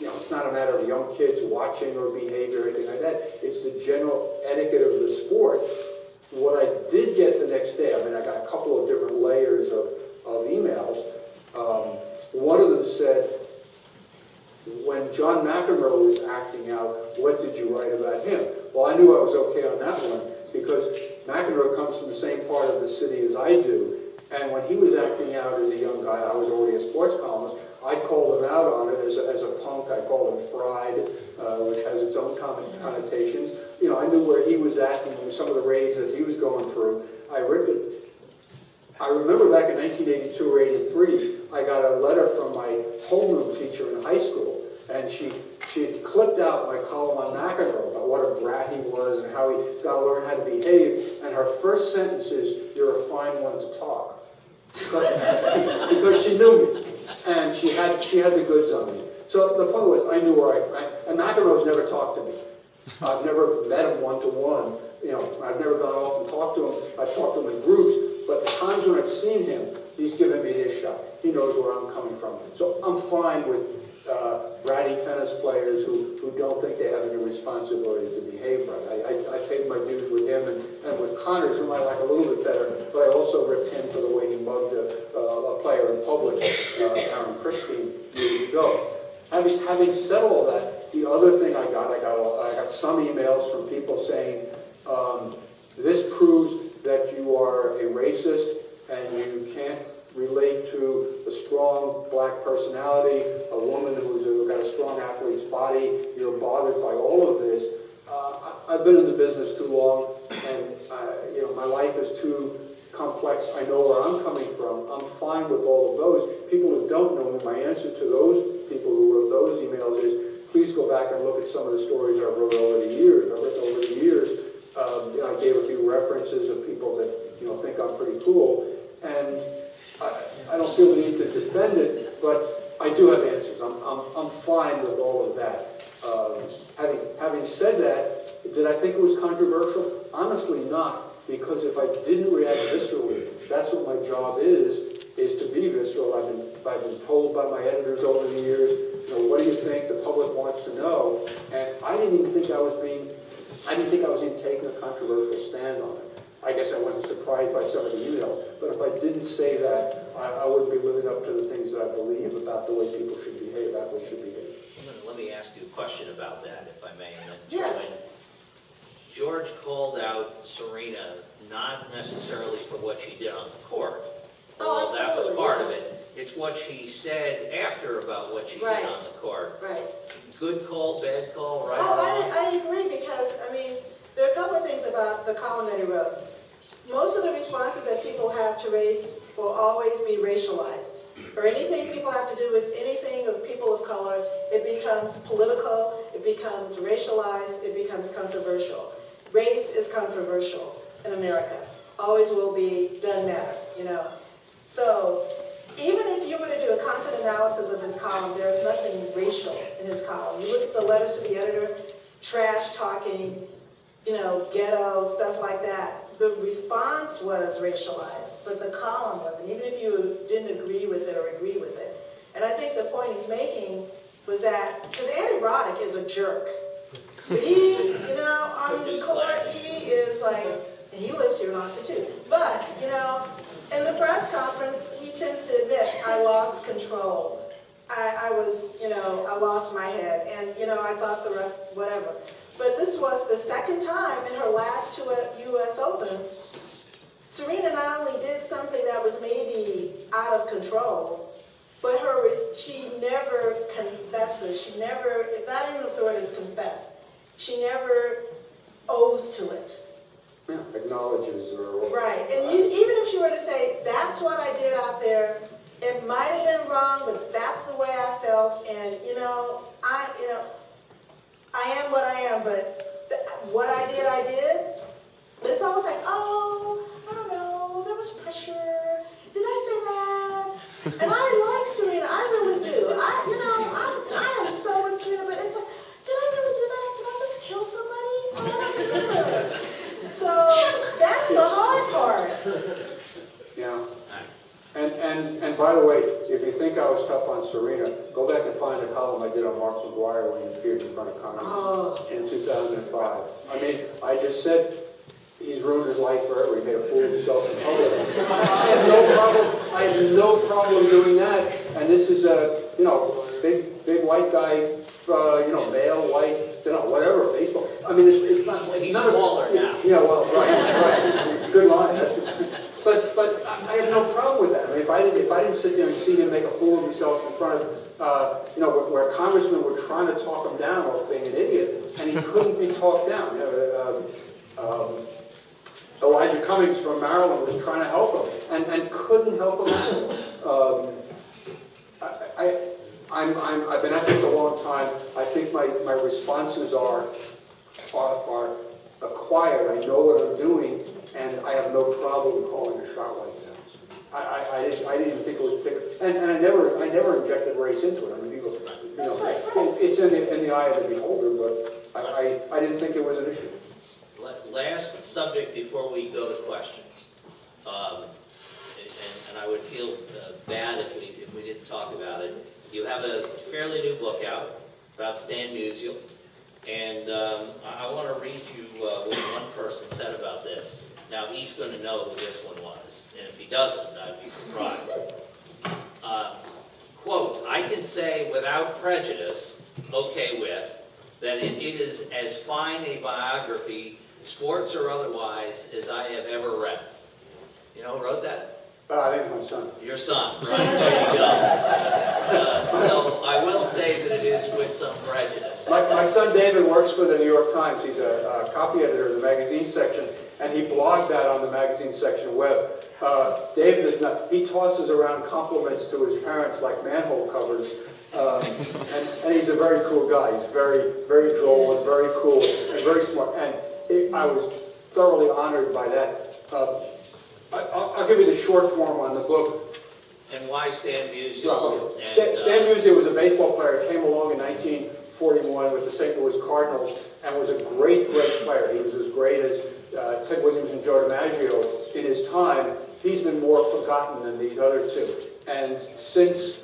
you know, it's not a matter of young kids watching or behavior or anything like that. It's the general etiquette of the sport. What I did get the next day, I mean, I got a couple of different layers of, of emails. Um, one of them said, when John McEnroe was acting out, what did you write about him? Well, I knew I was okay on that one because McEnroe comes from the same part of the city as I do. And when he was acting out as a young guy, I was already a sports columnist, I called him out on it as a, as a punk. I called him fried, uh, which has its own con- connotations. You know, I knew where he was at and some of the raids that he was going through. I ripped it. I remember back in 1982 or 83, I got a letter from my homeroom teacher in high school, and she she had clipped out my column on McEnroe about what a brat he was and how he's got to learn how to behave. And her first sentence is, "You're a fine one to talk," because, because she knew me, and she had she had the goods on me. So the point was, I knew where I, I and McEnroe's never talked to me. I've never met him one to one. You know, I've never gone off and talked to him. I've talked to him in groups, but the times when I've seen him, he's given me his shot. He knows where I'm coming from. So I'm fine with uh, bratty tennis players who, who don't think they have any responsibility to behave right. I, I, I paid my dues with him and, and with Connors, whom I like a little bit better, but I also ripped him for the way he mugged a, uh, a player in public, uh, Aaron Christine, years ago. Having, having said all that, the other thing I got, I got, I got some emails from people saying, um, this proves that you are a racist and you can't relate to a strong black personality, a woman who's got a strong athlete's body, you're bothered by all of this. Uh, I- I've been in the business too long, and uh, you know my life is too complex. I know where I'm coming from. I'm fine with all of those. People who don't know me, my answer to those people who wrote those emails is, please go back and look at some of the stories I wrote over the years. I've written over the years. Um, you know, I gave a few references of people that you know think I'm pretty cool, and I, I don't feel the need to defend it, but I do have answers. I'm, I'm, I'm fine with all of that. Um, having, having said that, did I think it was controversial? Honestly not, because if I didn't react viscerally, that's what my job is, is to be visceral. I've been, I've been told by my editors over the years, you know, what do you think? The public wants to know. And I didn't even think I was being, I didn't think I was even taking a controversial stand on it. I guess I wasn't surprised by some of the emails, but if I didn't say that, I, I wouldn't be living up to the things that I believe about the way people should behave, athletes should behave. Let me ask you a question about that, if I may, and then Yes. in. George called out Serena, not necessarily for what she did on the court, Oh, although that was part of it. It's what she said after about what she did on the court. Right. Good call, bad call, right Oh. I, I agree, because, I mean, there are a couple of things about the column that he wrote. Most of the responses that people have to race will always be racialized, or anything people have to do with anything of people of color, it becomes political, it becomes racialized, it becomes controversial. Race is controversial in America, always will be, doesn't matter, you know. So even if you were to do a content analysis of his column, there's nothing racial in his column. You look at the letters to the editor, trash talking, you know, ghetto, stuff like that. The response was racialized, but the column wasn't, even if you didn't agree with it or agree with it. And I think the point he's making was that, because Andy Roddick is a jerk. But he, you know, on the court, he is like, and he lives here in Austin too. But, you know, in the press conference, he tends to admit, I lost control. I, I was, you know, I lost my head, and, you know, I thought the ref, whatever. But this was the second time in her last two U.S. Opens, Serena not only did something that was maybe out of control, but her, she never confesses, she never, not even if the word is confess, she never owes to it. Yeah, acknowledges or. Right, and you, even if she were to say, that's what I did out there, it might have been wrong, but that's the way I felt, and, you know, I, you know, I am what I am, but th- what I did, I did. But it's always like, oh, I don't know, there was pressure, did I say that? And I like Serena, I really do, I, you know, I'm, I am so with Serena, but it's like, did I really do that? Did I just kill somebody? Oh, So that's the hard part. Yeah. And, and, and by the way, if you think I was tough on Serena, go back and find a column I did on Mark McGwire when he appeared in front of Congress Oh, in 2005. I mean, I just said, he's ruined his life forever, he made a fool of himself in public. I have no problem, I have no problem doing that, and this is a, you know, big, big white guy, uh, you know, male, white, you know, whatever, baseball. I mean, it's, it's not. He's none of- smaller now. Yeah, well, right, right, good line, that's, but, but I have no problem with that. I mean, if I didn't, if I didn't sit there and see him make a fool of himself in front of, uh, you know, where- where congressmen were trying to talk him down or being an idiot, and he couldn't be talked down. You know, um, um, Elijah Cummings from Maryland was trying to help him and, and couldn't help him out. Um, I, I, I've been at this a long time. I think my, my responses are, are, are acquired. I know what I'm doing, and I have no problem calling a shot like that. I, I, I didn't, I didn't think it was big, and, and I never, I never injected race into it. I mean, people, you know, right, right. it- it's in the, in the eye of the beholder, but I, I, I didn't think it was an issue. Last subject before we go to questions. Um, And, and I would feel uh, bad if we, if we didn't talk about it. You have a fairly new book out about Stan Musial. And um, I, I want to read you uh, what one person said about this. Now, he's going to know who this one was. And if he doesn't, I'd be surprised. Uh, Quote, "I can say without prejudice, okay with, that it it is as fine a biography, sports or otherwise, as I have ever read." You know who wrote that? Uh, I think my son. Your son, right? There you go. Uh, So I will say that it is with some prejudice. My, my son David works for the New York Times. He's a, a copy editor of the magazine section, and he blogs that on the magazine section web. Uh, David is not, he tosses around compliments to his parents like manhole covers. Um, and, and he's a very cool guy. He's very, very droll and very cool and very smart. And it, I was thoroughly honored by that. Uh, I, I'll, I'll give you the short form on the book. And why Stan Musial? And, Stan, uh, Stan Musial was a baseball player, came along in 1941 with the St. Louis Cardinals, and was a great, great player. He was as great as uh, Ted Williams and Joe DiMaggio in his time. He's been more forgotten than these other two. And since,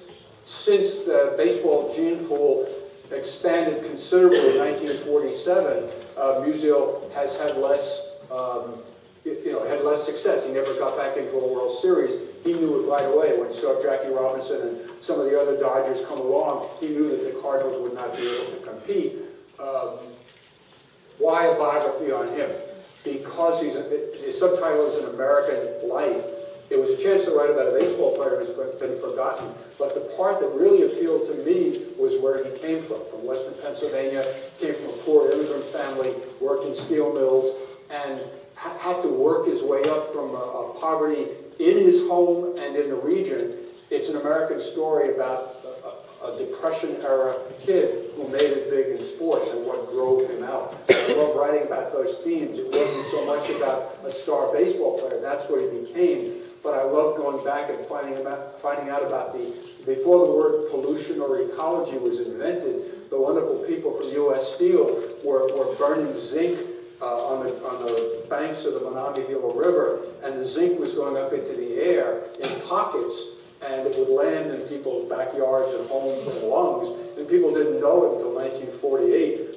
since the baseball gene pool expanded considerably in 1947, uh, Musial has had less um, you know, had less success. He never got back into a World Series. He knew it right away when he saw Jackie Robinson and some of the other Dodgers come along. He knew that the Cardinals would not be able to compete. Um, why a biography on him? Because he's a, his subtitle is An American Life. It was a chance to write about a baseball player who's been forgotten. But the part that really appealed to me was where he came from, from Western Pennsylvania, came from a poor immigrant family, worked in steel mills, and ha- had to work his way up from uh, poverty in his home and in the region. It's an American story about a, a, a Depression-era kid who made it big in sports and what drove him out. I love writing about those themes. It wasn't so much about a star baseball player, that's what he became, but I love going back and finding, about, finding out about the, before the word pollution or ecology was invented, the wonderful people from U.S. Steel were, were burning zinc uh, on, the, on the banks of the Monongahela River, and the zinc was going up into the air in pockets, and it would land in people's backyards and homes and lungs, and people didn't know it until 1948,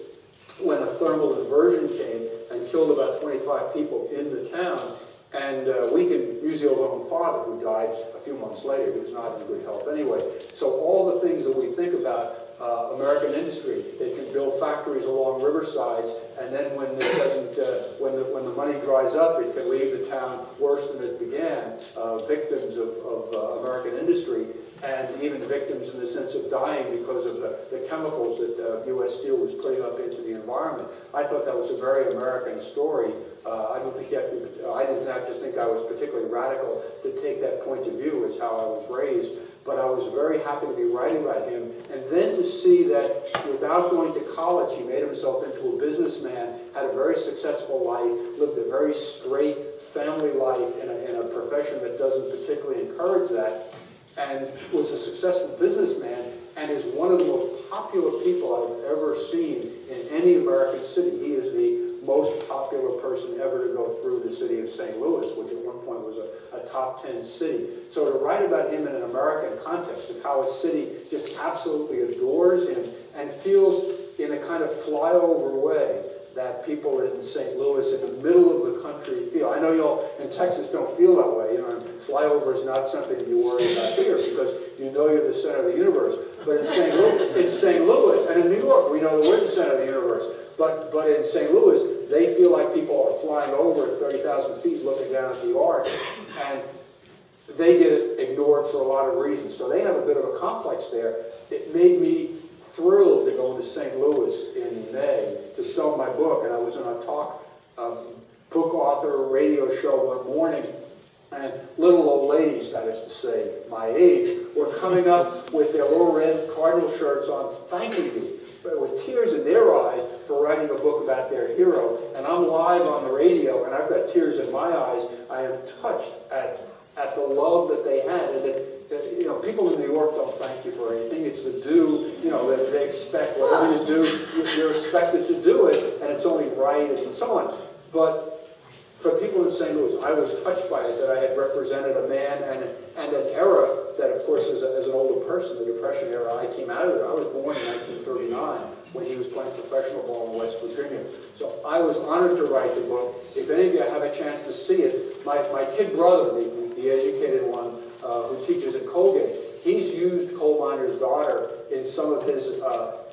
when a thermal inversion came and killed about 25 people in the town, and uh, weakened Musial's own father, who died a few months later. He was not in good health anyway. So all the things that we think about uh, American industry. They can build factories along riversides, and then when it doesn't, uh, when the when the money dries up, it can leave the town worse than it began. Uh, victims of, of uh, American industry, and even victims in the sense of dying because of the, the chemicals that U.S. Uh, Steel was putting up into the environment. I thought that was a very American story. Uh, I don't think you have to, I did not just think I was particularly radical to take that point of view as how I was raised but I was very happy to be writing about him. And then to see that without going to college, he made himself into a businessman, had a very successful life, lived a very straight family life in a, in a profession that doesn't particularly encourage that, and was a successful businessman, and is one of the most popular people I've ever seen in any American city. He is the most popular person ever to go through the city of St. Louis, which at one point was a, a, top 10 city. So to write about him in an American context of how a city just absolutely adores him and feels in a kind of flyover way that people in St. Louis, in the middle of the country, feel. I know y'all in Texas don't feel that way. You know, flyover is not something you worry about here because you know you're the center of the universe. But in St. Louis, in St. Louis and in New York, we know we're the center of the universe. But, but in St. Louis, they feel like people are flying over at 30,000 feet looking down at the arch, and they get ignored for a lot of reasons. So they have a bit of a complex there. It made me thrilled to go to St. Louis in May to sell my book, and I was on a talk, um, book author radio show one morning, and little old ladies, that is to say, my age, were coming up with their little red cardinal shirts on, thanking me with tears in their eyes for writing a book about their hero. And I'm live on the radio, and I've got tears in my eyes. I am touched at, at the love that they had. And that, that, you know, people in New York don't thank you for anything. It's the due, you know, that they expect whatever you do, you're expected to do it, and it's only right and so on. But for people in St. Louis, I was touched by it that I had represented a man and, and an era that, of course, as, a, as an older person, the Depression era, I came out of it. I was born in 1939 when he was playing professional ball in West Virginia. So I was honored to write the book. If any of you have a chance to see it, my, my kid brother, the, the educated one uh, who teaches at Colgate, he's used Coal Miner's Daughter in some of his uh,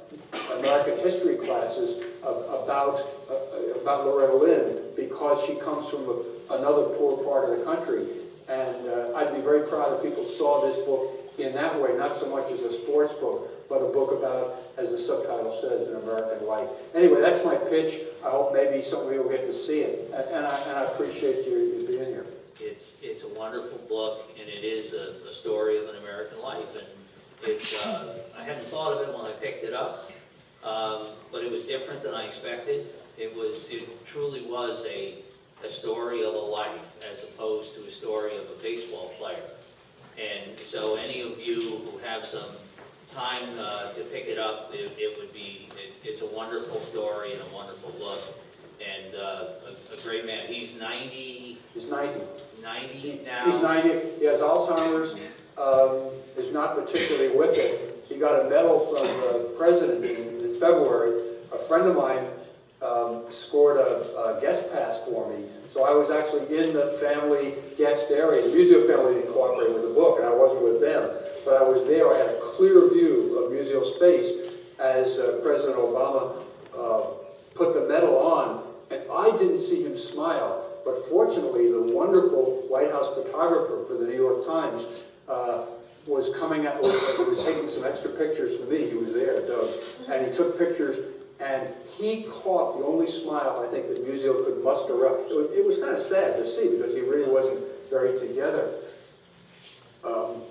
American history classes about, uh, about Loretta Lynn because she comes from another poor part of the country. And uh, I'd be very proud if people saw this book in that way, not so much as a sports book, but a book about, as the subtitle says, an American life. Anyway, that's my pitch. I hope maybe some of you will get to see it. And, I, and I appreciate you, you being here. It's, it's a wonderful book, and it is a, a story of an American life. And it's, uh, I hadn't thought of it when I picked it up, um, but it was different than I expected. It was, it truly was a, a story of a life as opposed to a story of a baseball player. And so any of you who have some time uh, to pick it up, it, it would be, it, it's a wonderful story and a wonderful book. And uh, a, a, great man. He's 90. He's 90. 90 now. He's 90. He has Alzheimer's. Um, is not particularly with it. He got a medal from the president in February, a friend of mine um, scored a, a, guest pass for me. So I was actually in the family guest area. The Musial family didn't cooperate with the book, and I wasn't with them. But I was there. I had a clear view of Musial's face as uh, President Obama uh, put the medal on, and I didn't see him smile. But fortunately, the wonderful White House photographer for the New York Times uh, was coming out, was, was taking some extra pictures for me. He was there, Doug. And he took pictures, and he caught the only smile I think that Musial could muster up. It was, it was kind of sad to see because he really wasn't very together. Um,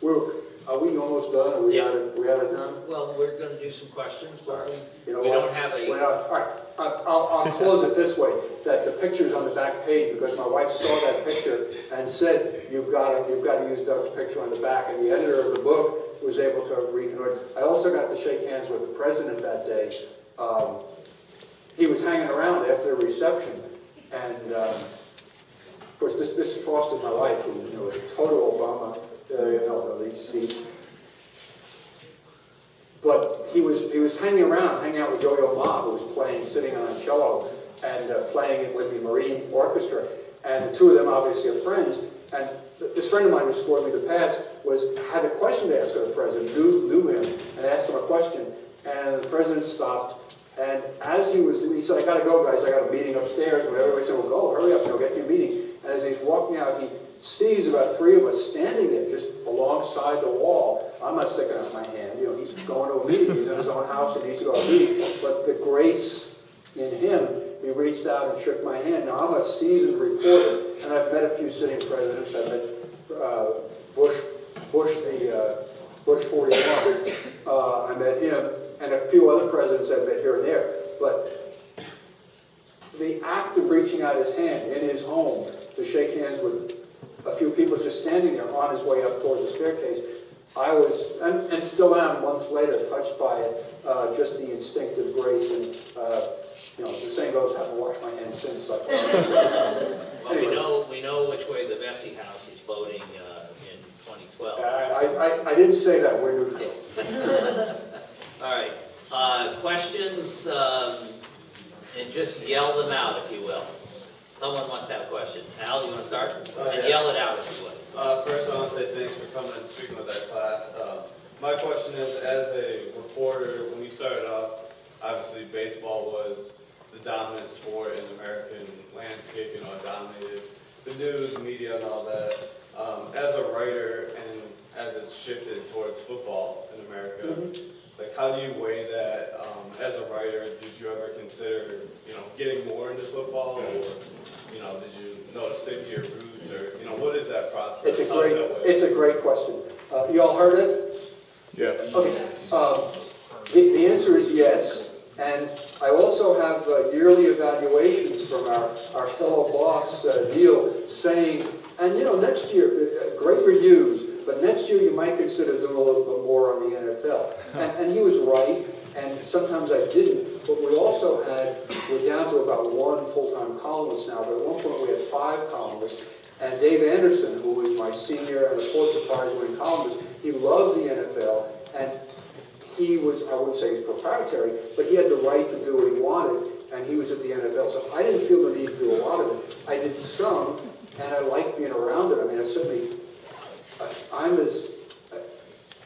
we were, Are we almost done? Are we Yeah. out of, we out of time? Well, we're gonna do some questions, but we, You know we what? don't have a, all right, I- I'll, I'll close it this way, that the picture's on the back page, because my wife saw that picture and said, you've got to, you've got to use Doug's picture on the back, and the editor of the book was able to reconnoiter. I also got to shake hands with the president that day. Um, He was hanging around after the reception, and, um, of course, this, this fostered my life, who, you know, was a total Obama, he's, he's but he was, he was hanging around, hanging out with Yo-Yo Ma, who was playing, sitting on a cello, and uh, playing it with the Marine Orchestra. And the two of them obviously are friends. And th- this friend of mine who scored me the pass was, had a question to ask of the president, knew, knew him, and asked him a question. And the president stopped, and as he was, he said, I gotta go, guys, I got a meeting upstairs. And everybody said, well, go, hurry up, know, get your meeting. And as he's walking out, he sees about three of us standing there, alongside the wall. I'm not sticking out my hand, you know, he's going to a meeting, he's in his own house, and he needs to go a meeting. But the grace in him, he reached out and shook my hand. Now, I'm a seasoned reporter, and I've met a few sitting presidents. I've met uh, Bush, Bush the, uh, Bush 41. Uh, I met him, and a few other presidents I've met here and there. But the act of reaching out his hand in his home to shake hands with a few people just standing there on his way up towards the staircase, I was, and, and still am, months later, touched by it, uh, just the instinctive grace and, uh, you know, the same goes, I haven't washed my hands since. like- (laughs) well, we know, we know which way the Vecsey House is voting, uh, in 2012. I, twelve. I, I didn't say that, we're neutral. (laughs) All right, uh, questions, um, and just yell them out if you will. Someone wants to have a question. Al, you wanna start? Uh, And yeah. yell it out if you would. Uh, first, I want to say thanks for coming and speaking with our class. Uh, my question is, as a reporter, when you started off, obviously baseball was the dominant sport in the American landscape. You know, it dominated the news, media, and all that. Um, as a writer, and as it's shifted towards football in America, like how do you weigh that? Um, as a writer, did you ever consider, you know, getting more into football, or you know, did you know to stick to your roots, or you know, what is that process? It's a How great, it's a great question. Uh, you all heard it? Yeah. Okay, um, the, the answer is yes, and I also have uh, yearly evaluations from our, our fellow boss, uh, Neil, saying, and you know, next year, uh, great reviews, but next year you might consider doing a little bit more on the NFL. And, and he was right, and sometimes I didn't, but we also had, we're down to about one full-time columnist now, but at one point we had five columnists, and Dave Anderson, who was my senior and a Pulitzer Prize-winning columnist, he loved the NFL, and he was, I wouldn't say proprietary, but he had the right to do what he wanted, and he was at the NFL. So I didn't feel the need to do a lot of it. I did some, and I liked being around it. I mean, I certainly, I'm as,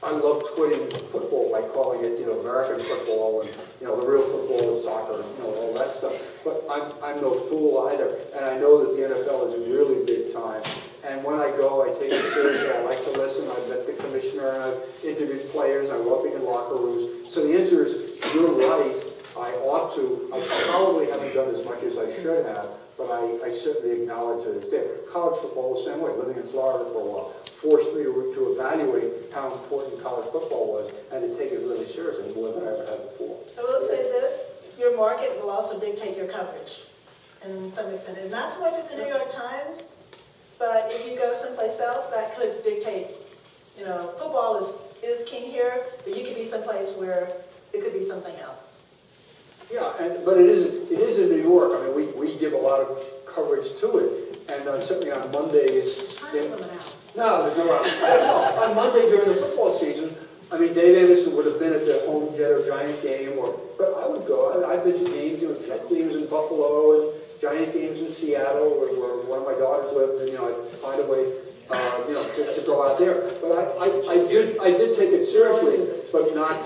I love twitting football by calling it, you know, American football and, you know, the real football and soccer, and, you know, all that stuff. But I'm, I'm no fool either, and I know that the NFL is really big time. And when I go, I take it seriously, I like to listen, I've met the commissioner, and I've interviewed players, I love being in locker rooms. So the answer is, you're right, I ought to, I probably haven't done as much as I should have, but I, I certainly acknowledge that it's there. College football the same way, living in Florida for a while, forced me to, to evaluate how important college football was and to take it really seriously, more than I ever had before. I will say this, your market will also dictate your coverage in some extent. And not so much at the New York Times, but if you go someplace else, that could dictate, you know, football is, is king here, but you could be someplace where it could be something else. Yeah, and, but it is, it is in New York, I mean, we, we give a lot of coverage to it, and uh, certainly on Mondays. In- out. No, there's no, no, on Monday during the football season, I mean, Dave Anderson would have been at the home Jet or Giant game, or, but I would go, I- I've been to games, you know, Jet games in Buffalo, and Giant games in Seattle, where, where one of my daughters lived, and, you know, I'd find a way, uh, you know, to, to go out there. But I, I, I did, I did take it seriously, but not,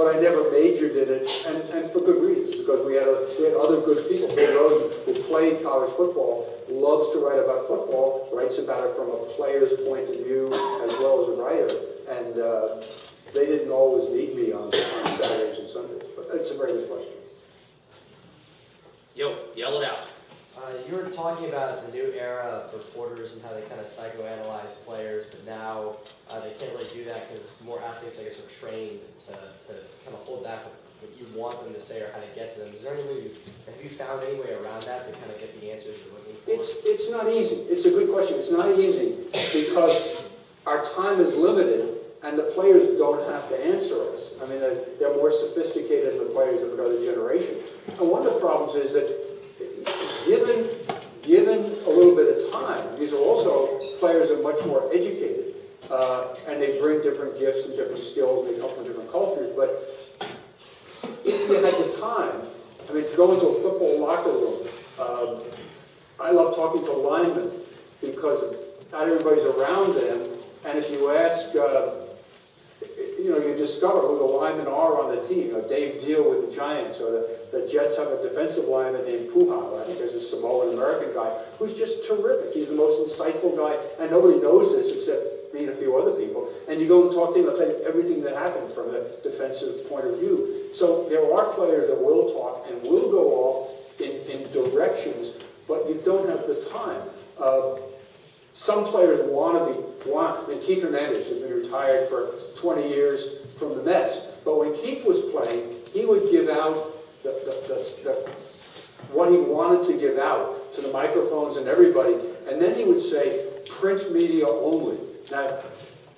but I never majored in it, and, and for good reasons, because we had, a, we had other good people. Bill Rhoden, who played college football, loves to write about football, writes about it from a player's point of view as well as a writer. And uh, they didn't always need me on, on Saturdays and Sundays, but it's a very good question. Yo, yell it out. Uh, you were talking about the new era of reporters and how they kind of psychoanalyze players, but now uh, they can't really do that because more athletes, I guess, are trained to, to kind of hold back what you want them to say or how to get to them. Is there any way, you, have you found any way around that to kind of get the answers you're looking for? It's, it's not easy. It's a good question. It's not easy because our time is limited and the players don't have to answer us. I mean, they're, they're more sophisticated than the players of another generation. And one of the problems is that given, given a little bit of time, these are also players are much more educated. Uh, and they bring different gifts and different skills, and they come from different cultures. But if you had the time, I mean, to go into a football locker room, um, I love talking to linemen because not everybody's around them, and if you ask, uh, you know, you discover who the linemen are on the team. You know, Dave Diehl with the Giants, or the, the Jets have a defensive lineman named Pouha. I think there's a Samoan American guy who's just terrific. He's the most insightful guy, and nobody knows this except me and a few other people. And you go and talk to him, they'll tell you everything that happened from a defensive point of view. So there are players that will talk and will go off in, in directions, but you don't have the time. Uh, some players want to be, want, and Keith Hernandez has been retired for 20 years from the Mets, but when Keith was playing, he would give out the, the, the, the, what he wanted to give out to the microphones and everybody, and then he would say, print media only. Now,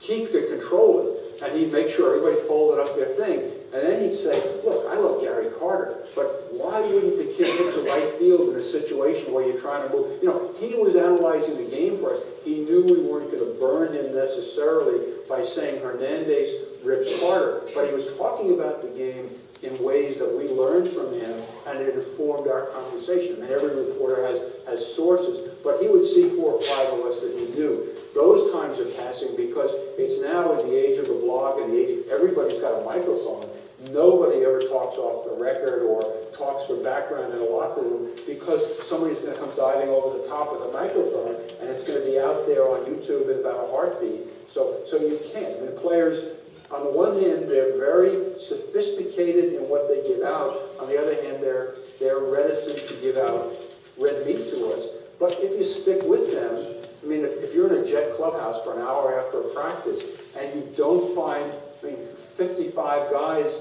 Keith could control it, and he'd make sure everybody folded up their thing, and then he'd say, look, I love Gary Carter, but why wouldn't the kid hit the right field in a situation where you're trying to move? You know, he was analyzing the game for us. He knew we weren't going to burn him necessarily by saying Hernandez rips Carter, but he was talking about the game in ways that we learned from him, and it informed our conversation. And every reporter has, has sources, but he would see four or five of us that he knew. Those times are passing because it's now in the age of the blog and the age of everybody's got a microphone. Nobody ever talks off the record or talks for background in a locker room because somebody's going to come diving over the top with a microphone and it's going to be out there on YouTube in about a heartbeat. So, so you can't. I mean, players, on the one hand, they're very sophisticated in what they give out. On the other hand, they're, they're reticent to give out red meat to us. But if you stick with them, I mean, if, if you're in a jet clubhouse for an hour after a practice and you don't find, I mean, 55 guys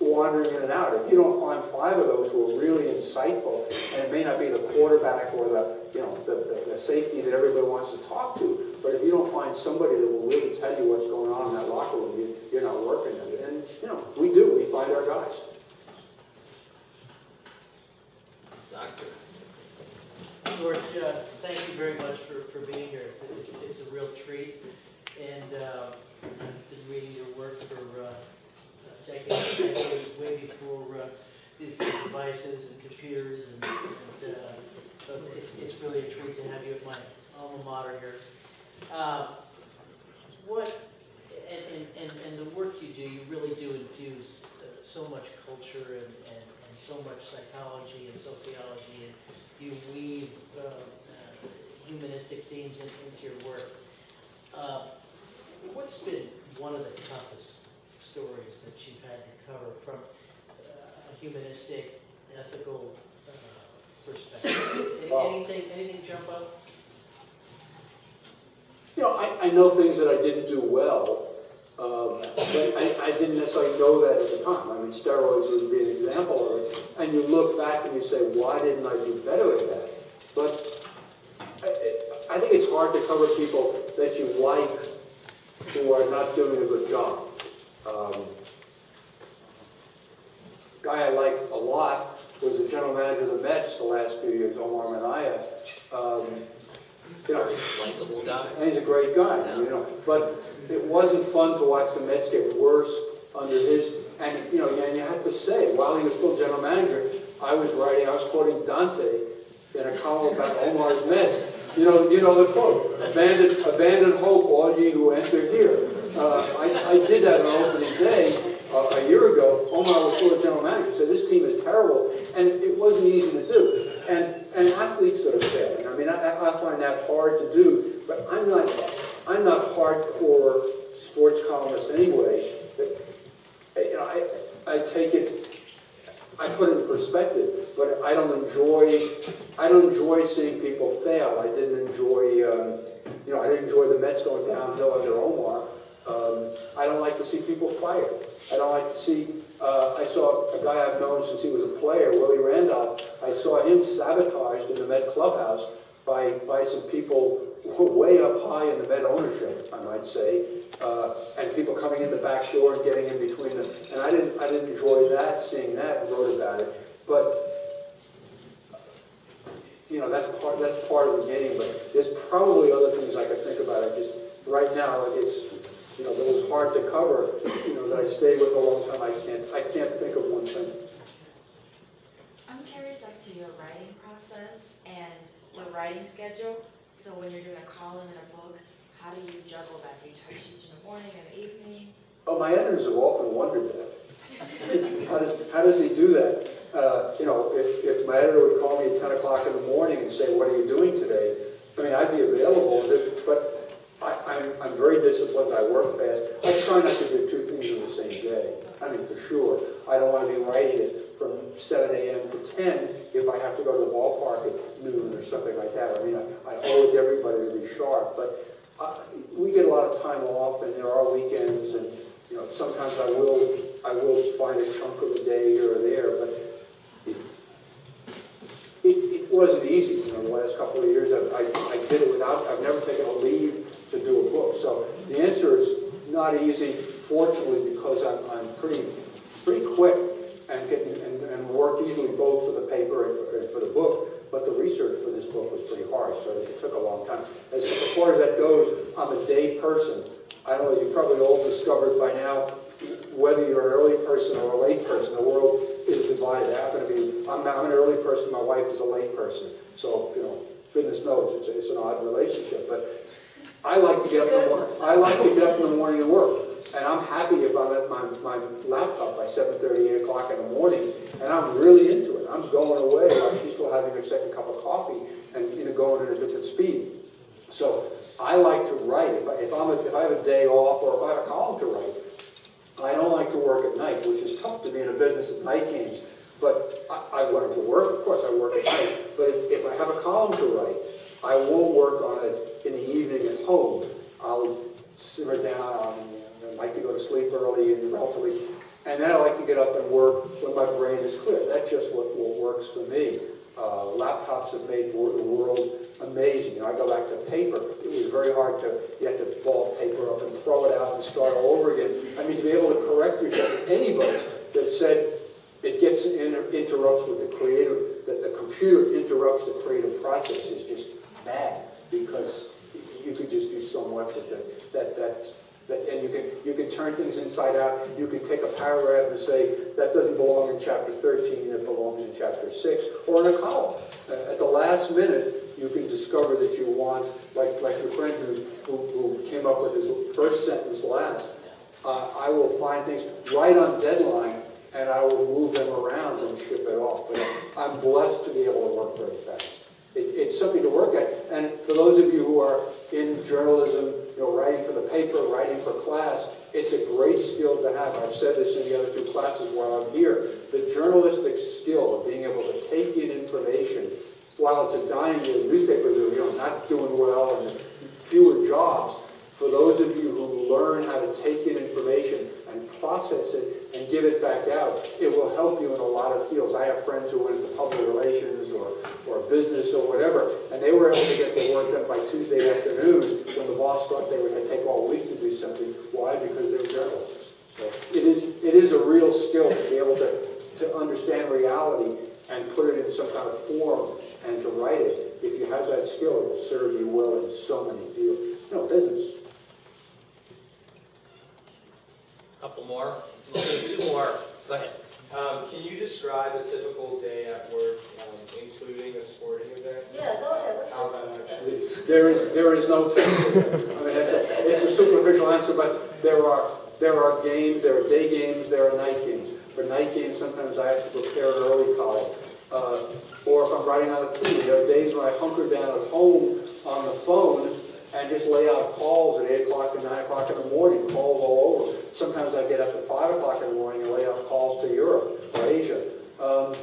wandering in and out. If you don't find five of those who are really insightful, and it may not be the quarterback or the, you know, the, the, the safety that everybody wants to talk to, but if you don't find somebody that will really tell you what's going on in that locker room, you, you're not working at it. And, you know, we do, we find our guys. Doctor. George, uh, thank you very much for, for being here. It's, a- it's, it's a real treat. And uh, I've been reading your work for uh, decades, decades, way before uh, these devices and computers. And, and uh, so it's, it's, it's really a treat to have you at my alma mater here. Uh, What, and, and, and, the work you do, you really do infuse uh, so much culture and, and, and so much psychology and sociology. And you weave uh, uh, humanistic themes in, into your work. Uh, what's been one of the toughest stories that you've had to cover from uh, a humanistic, ethical uh, perspective? Well- Anything, anything jump up? You know, I, I know things that I didn't do well, um, but I, I didn't necessarily know that at the time. I mean, steroids would be an example of it. And you look back and you say, why didn't I do better at that? But I, I think it's hard to cover people that you like who are not doing a good job. Um, guy I like a lot was the general manager of the Mets the last few years, Omar Minaya. Um, you know, Likable guy. and he's a great guy, you know, but it wasn't fun to watch the Mets get worse under his, and, you know, and you have to say, while he was still general manager, I was writing, I was quoting Dante in a column about Omar's Mets. You know, you know the quote, abandon, abandon hope, all ye who enter here. Uh, I, I did that on opening day, uh, a year ago. Omar was still a general manager, said this team is terrible, and it wasn't easy to do. And, and athletes that are failing, I mean, I, I find that hard to do, but I'm not, I'm not hardcore sports columnist anyway. You know, I, I take it I put it in perspective, but I don't enjoy, I don't enjoy seeing people fail. I didn't enjoy, um, you know, I didn't enjoy the Mets going downhill under Omar. Um, I don't like to see people fired. I don't like to see, uh, I saw a guy I've known since he was a player, Willie Randolph. I saw him sabotaged in the Met clubhouse by, by some people way up high in the Met ownership, I might say, uh, and people coming in the back door and getting in between them. And I didn't, I didn't enjoy that, seeing that, and wrote about it. But, you know, that's part, that's part of the game, but there's probably other things I could think about. I just, right now, it's, you know, that was hard to cover, you know, that I stayed with a long time. I can't, I can't think of one thing. I'm curious as to your writing process and your writing schedule. So when you're doing a column in a book, how do you juggle that? Do you try to in the morning or the evening? Oh, my editors have often wondered that. (laughs) How does, how does he do that? Uh, you know, if, if my editor would call me at 10 o'clock in the morning and say, what are you doing today? I mean, I'd be available, but I, I'm, I'm very disciplined, I work fast. I try not to do two things in the same day. I mean, for sure. I don't want to be writing it from 7 a.m. to 10 if I have to go to the ballpark at noon or something like that. I mean, I, I owe it to everybody to be sharp, but uh, we get a lot of time off and there are weekends and, you know, sometimes I will, I will find a chunk of a day here or there, but it, it, it wasn't easy, you know, the last couple of years. I, I, I did it without, I've never taken a leave to do a book. So the answer is not easy, fortunately, because I'm, I'm pretty, pretty quick and getting, and, and work easily both for the paper and for, and for the book. But the research for this book was pretty hard, so it took a long time. As, as far as that goes, I'm a day person. I don't know, you probably all discovered by now, whether you're an early person or a late person, the world is divided. I happen to be, I'm, I'm an early person, my wife is a late person. So, you know, goodness knows, it's, it's an odd relationship. But I like to get up in the morning. I like to get up in the morning and work. And I'm happy if I'm at my, my laptop by 7.30, 8 o'clock in the morning, and I'm really into it. I'm going away while she's still having her second cup of coffee and you know, going at a different speed. So I like to write. If I, if, I'm a, if I have a day off or if I have a column to write, I don't like to work at night, which is tough to be in a business at night games. But I, I've learned to work. Of course, I work at night. But if, if I have a column to write, I won't work on it in the evening at home. I'll simmer down. I like to go to sleep early and relatively, and then I like to get up and work when my brain is clear. That's just what, what works for me. Uh, laptops have made the world amazing. You know, I go back to paper. It was very hard to, you had to ball paper up and throw it out and start all over again. I mean, to be able to correct yourself, anybody that said it gets inter interrupts with the creative, that the computer interrupts the creative process is just bad because you could just do so much with this. That, that, that, and you can, you can turn things inside out. You can take a paragraph and say, that doesn't belong in chapter 13, it belongs in chapter 6, or in a column. Uh, at the last minute, you can discover that you want, like, like your friend who, who, who came up with his first sentence last, uh, I will find things right on deadline and I will move them around and ship it off. But I'm blessed to be able to work very fast. It, it's something to work at. And for those of you who are in journalism, you know, writing for the paper, writing for class, it's a great skill to have. I've said this in the other two classes while I'm here. The journalistic skill of being able to take in information while it's a dying newspaper, you know, not doing well and fewer jobs, for those of you who learn how to take in information and process it and give it back out, it will help you in a lot of fields. I have friends who went into public relations or, or business or whatever, and they were able to get the work done by Tuesday afternoon when the boss thought they were going to take all week to do something. Why? Because they were journalists. So it is, it is a real skill to be able to, to understand reality and put it in some kind of form and to write it. If you have that skill, it will serve you well in so many fields. Know, business. Couple more? Two more. Go ahead. Um, can you describe a typical day at work, um, including a sporting event? Yeah, go ahead, let's How that actually There is, there is no typical. I mean, it's a, it's a superficial answer, but there are, there are games, there are day games, there are night games. For night games, sometimes I have to prepare an early call. Uh, or if I'm writing on a team, there are days when I hunker down at home on the phone and just lay out calls at 8 o'clock and 9 o'clock in the morning, calls all over. Sometimes I get up at 5 o'clock in the morning and lay out calls to Europe or Asia. Um,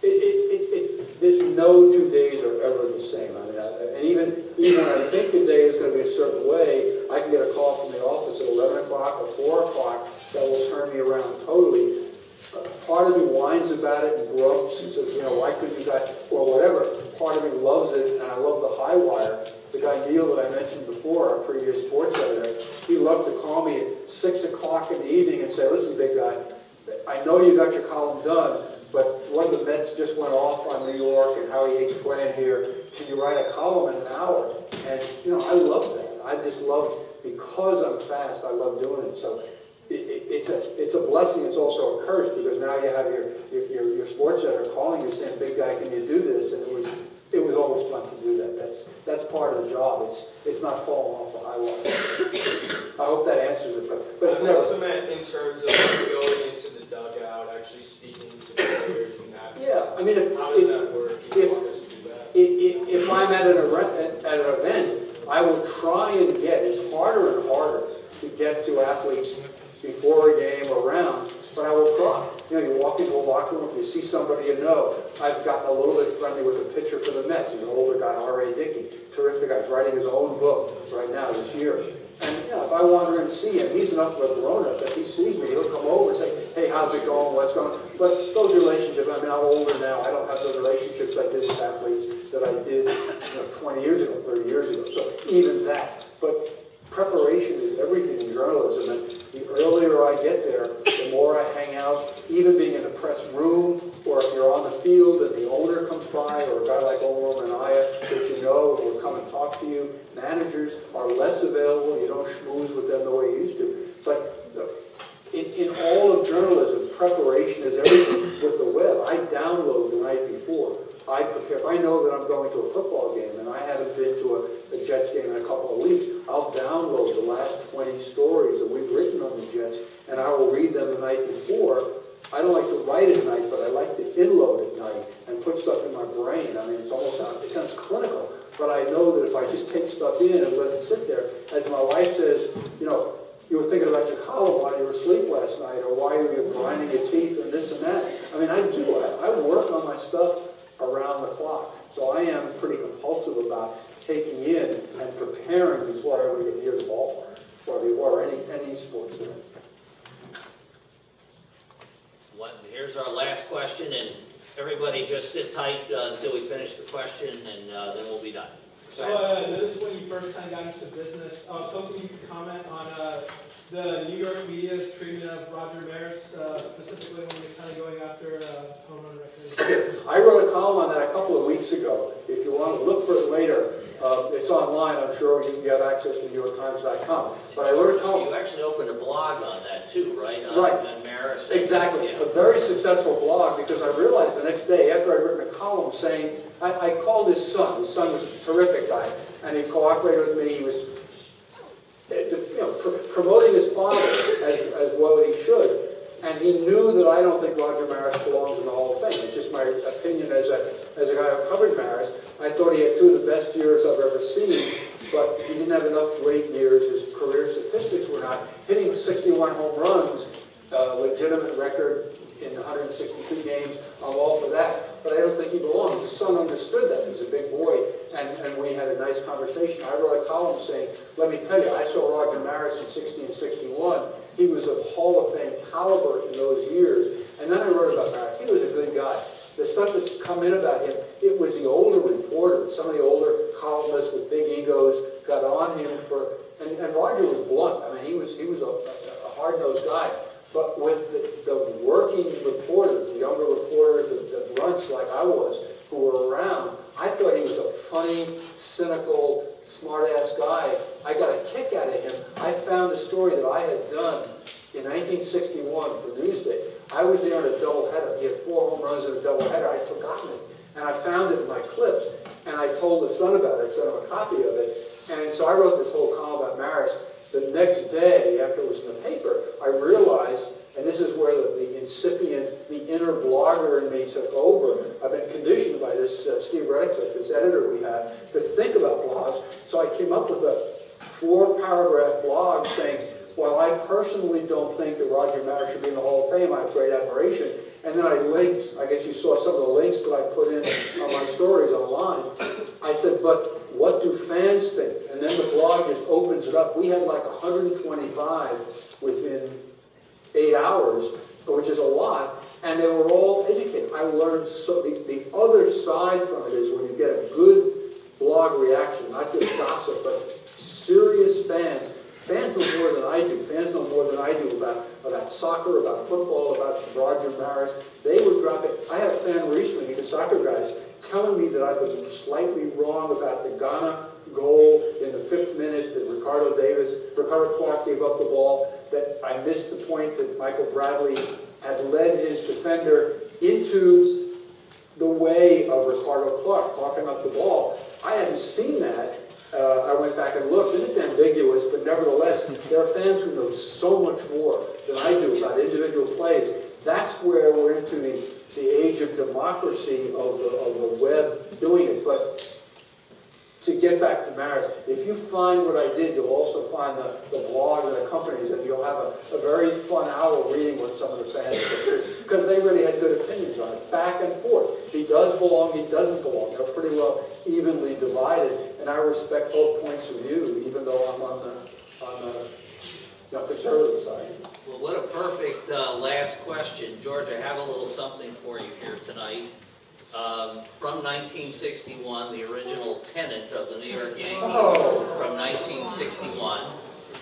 it, it, it, it, no two days are ever the same. I mean, I, and even, even when I think the day is going to be a certain way, I can get a call from the office at 11 o'clock or 4 o'clock that will turn me around totally part of me whines about it and grumps and says, you know, why couldn't you guys, or whatever. Part of me loves it, and I love the high wire. The guy Neil that I mentioned before, our previous sports editor, he loved to call me at six o'clock in the evening and say, listen, big guy, I know you got your column done, but one of the Mets just went off on New York and how he hates playing here. Can you write a column in an hour? And, you know, I love that. I just love, because I'm fast, I love doing it. So it, it, it's a, it's a blessing, it's also a curse, because now you have your, your, your, your sports editor calling you saying, big guy, can you do this? And it was, it was always fun to do that. That's, that's part of the job. It's, it's not falling off the high wire. I hope that answers it, but, but it's never, also meant in terms of going into the dugout, actually speaking to players and that. yeah, I mean, if, How does if, that work? If- walk us through that? if, if I'm at an, event- at an event, I will try and get, it's harder and harder to get to athletes before a game or around, but I will try. You know, you walk into a locker room, you see somebody you know, I've gotten a little bit friendly with a pitcher for the Mets, he's an older guy, R.A. Dickey, terrific guy, he's writing his own book right now this year. And, yeah, if I wander and see him, he's enough of a grown-up, if he sees me, he'll come over and say, hey, how's it going, what's going on? But those relationships, I mean, I'm older now, I don't have the relationships I did with athletes that I did, you know, 20 years ago, 30 years ago, so even that. But preparation is everything in journalism, and the earlier I get there, the more I hang out, even being in the press room, or if you're on the field and the owner comes by, or a guy like Omar Minaya that you know will come and talk to you. Managers are less available, you don't schmooze with them the way you used to. But in, in all of journalism, preparation is everything. With the web, I download the night before. I prepare. If I know that I'm going to a football game and I haven't been to a, a Jets game in a couple of weeks, I'll download the last 20 stories that we've written on the Jets and I will read them the night before. I don't like to write at night, but I like to inload at night and put stuff in my brain. I mean, it's almost, it sounds clinical, but I know that if I just take stuff in and let it sit there, as my wife says, you know, you were thinking about your column while you were asleep last night, or why you were grinding your teeth and this and that. I mean, I do. I, I work on my stuff around the clock. So I am pretty compulsive about taking in and preparing before I ever get near the ball or, or any, any sports event. What, here's our last question, and everybody just sit tight uh, until we finish the question, and uh, then we'll be done. So uh, I noticed when you first kind of got into the business, I was hoping you could comment on uh, the New York media's treatment of Roger Maris, uh, specifically when he was kind of going after uh, home run records. I wrote a column on that a couple of weeks ago. If you want to look for it later, uh, it's online. I'm sure you can get access to NewYorkTimes.com. But I a column. You actually opened a blog on that too, right? On- Right. On Maris. Exactly. Yeah. A very successful blog because I realized the next day after I'd written a column saying, I, I called his son. His son was a terrific guy and he cooperated with me. He was uh, you know, pr- promoting his father as, as well as he should. And he knew that I don't think Roger Maris belongs in the Hall of Fame. It's just my opinion as a, as a guy who covered Maris. I thought he had two of the best years I've ever seen, but he didn't have enough great years. His career statistics were not hitting 61 home runs, uh, legitimate record in 162 games. I'm all for that, but I don't think he belongs. His son understood that. He's a big boy, and, and we had a nice conversation. I wrote a column saying, let me tell you, I saw Roger Maris in 60 and 61. He was of Hall of Fame caliber in those years. And then I wrote about Maris. He was a good guy. The stuff that's come in about him, it was the older reporters, some of the older columnists with big egos got on him for, and, and Roger was blunt. I mean, he was, he was a, a hard-nosed guy. But with the, the working reporters, the younger reporters, the, the grunts like I was, who were around, I thought he was a funny, cynical, smart-ass guy. I got a kick out of him. I found a story that I had done in 1961 for Newsday. I was there in a doubleheader. He had four home runs in a doubleheader. I'd forgotten it. And I found it in my clips. And I told the son about it. I sent him a copy of it. And so I wrote this whole column about Maris. The next day, after it was in the paper, I realized, and this is where the, the incipient, the inner blogger in me took over. I've been conditioned by this uh, Steve Redcliffe, this editor we have, to think about blogs. So I came up with a four-paragraph blog saying, while I personally don't think that Roger Maris should be in the Hall of Fame, I have great admiration. And then I linked, I guess you saw some of the links that I put in on my stories online. I said, but what do fans think? And then the blog just opens it up. We had like 125 within eight hours which is a lot, and they were all educated. I learned so, the, the other side from it is when you get a good blog reaction, not just gossip, but serious fans. Fans know more than I do. Fans know more than I do about, about soccer, about football, about Roger Maris. They would drop it. I had a fan recently, the soccer guys, telling me that I was slightly wrong about the Ghana goal in the fifth minute that Ricardo Davis, Ricardo Clark gave up the ball, that I missed the point that Michael Bradley had led his defender into the way of Ricardo Clark, talking up the ball. I hadn't seen that. Uh, I went back and looked, and it's ambiguous, but nevertheless, there are fans who know so much more than I do about individual plays. That's where we're into the, the age of democracy of the, of the web doing it. But to get back to Maris. if you find what I did, you'll also find the, the blog and the companies, and you'll have a, a very fun hour reading what some of the fans because they really had good opinions on it, back and forth. He does belong, he doesn't belong. They're pretty well evenly divided, and I respect both points of view, even though I'm on the, on the, you know, conservative side. Well, what a perfect uh, last question. George, I have a little something for you here tonight. Um, From 1961, the original tenant of the New York Yankees, Oh. from 1961,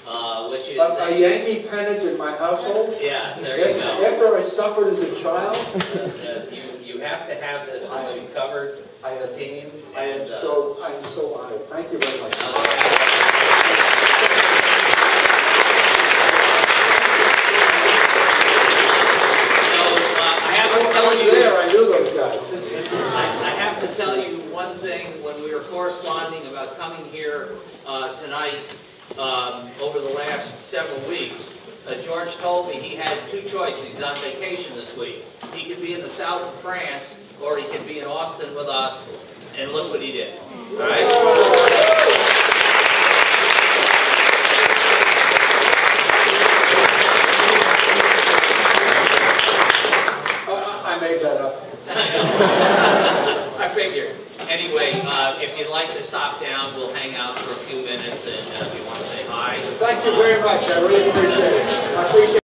uh, which is... A, a Yankee pennant in my household? Yeah, there you go. After I suffered as a child, Uh, You, you have to have this since you covered I the am, team. I am and, uh, so, I am so honored. Thank you very much. So, uh, I have to I tell was you... there, I knew. I I have to tell you one thing, when we were corresponding about coming here uh, tonight, um, over the last several weeks, uh, George told me he had two choices, he's on vacation this week. He could be in the south of France, or he could be in Austin with us, and look what he did. All right? Uh, I made that up. I figured. Anyway, uh, if you'd like to stop down, we'll hang out for a few minutes, and uh, if you want to say hi. Thank you very much, I really appreciate it. I appreciate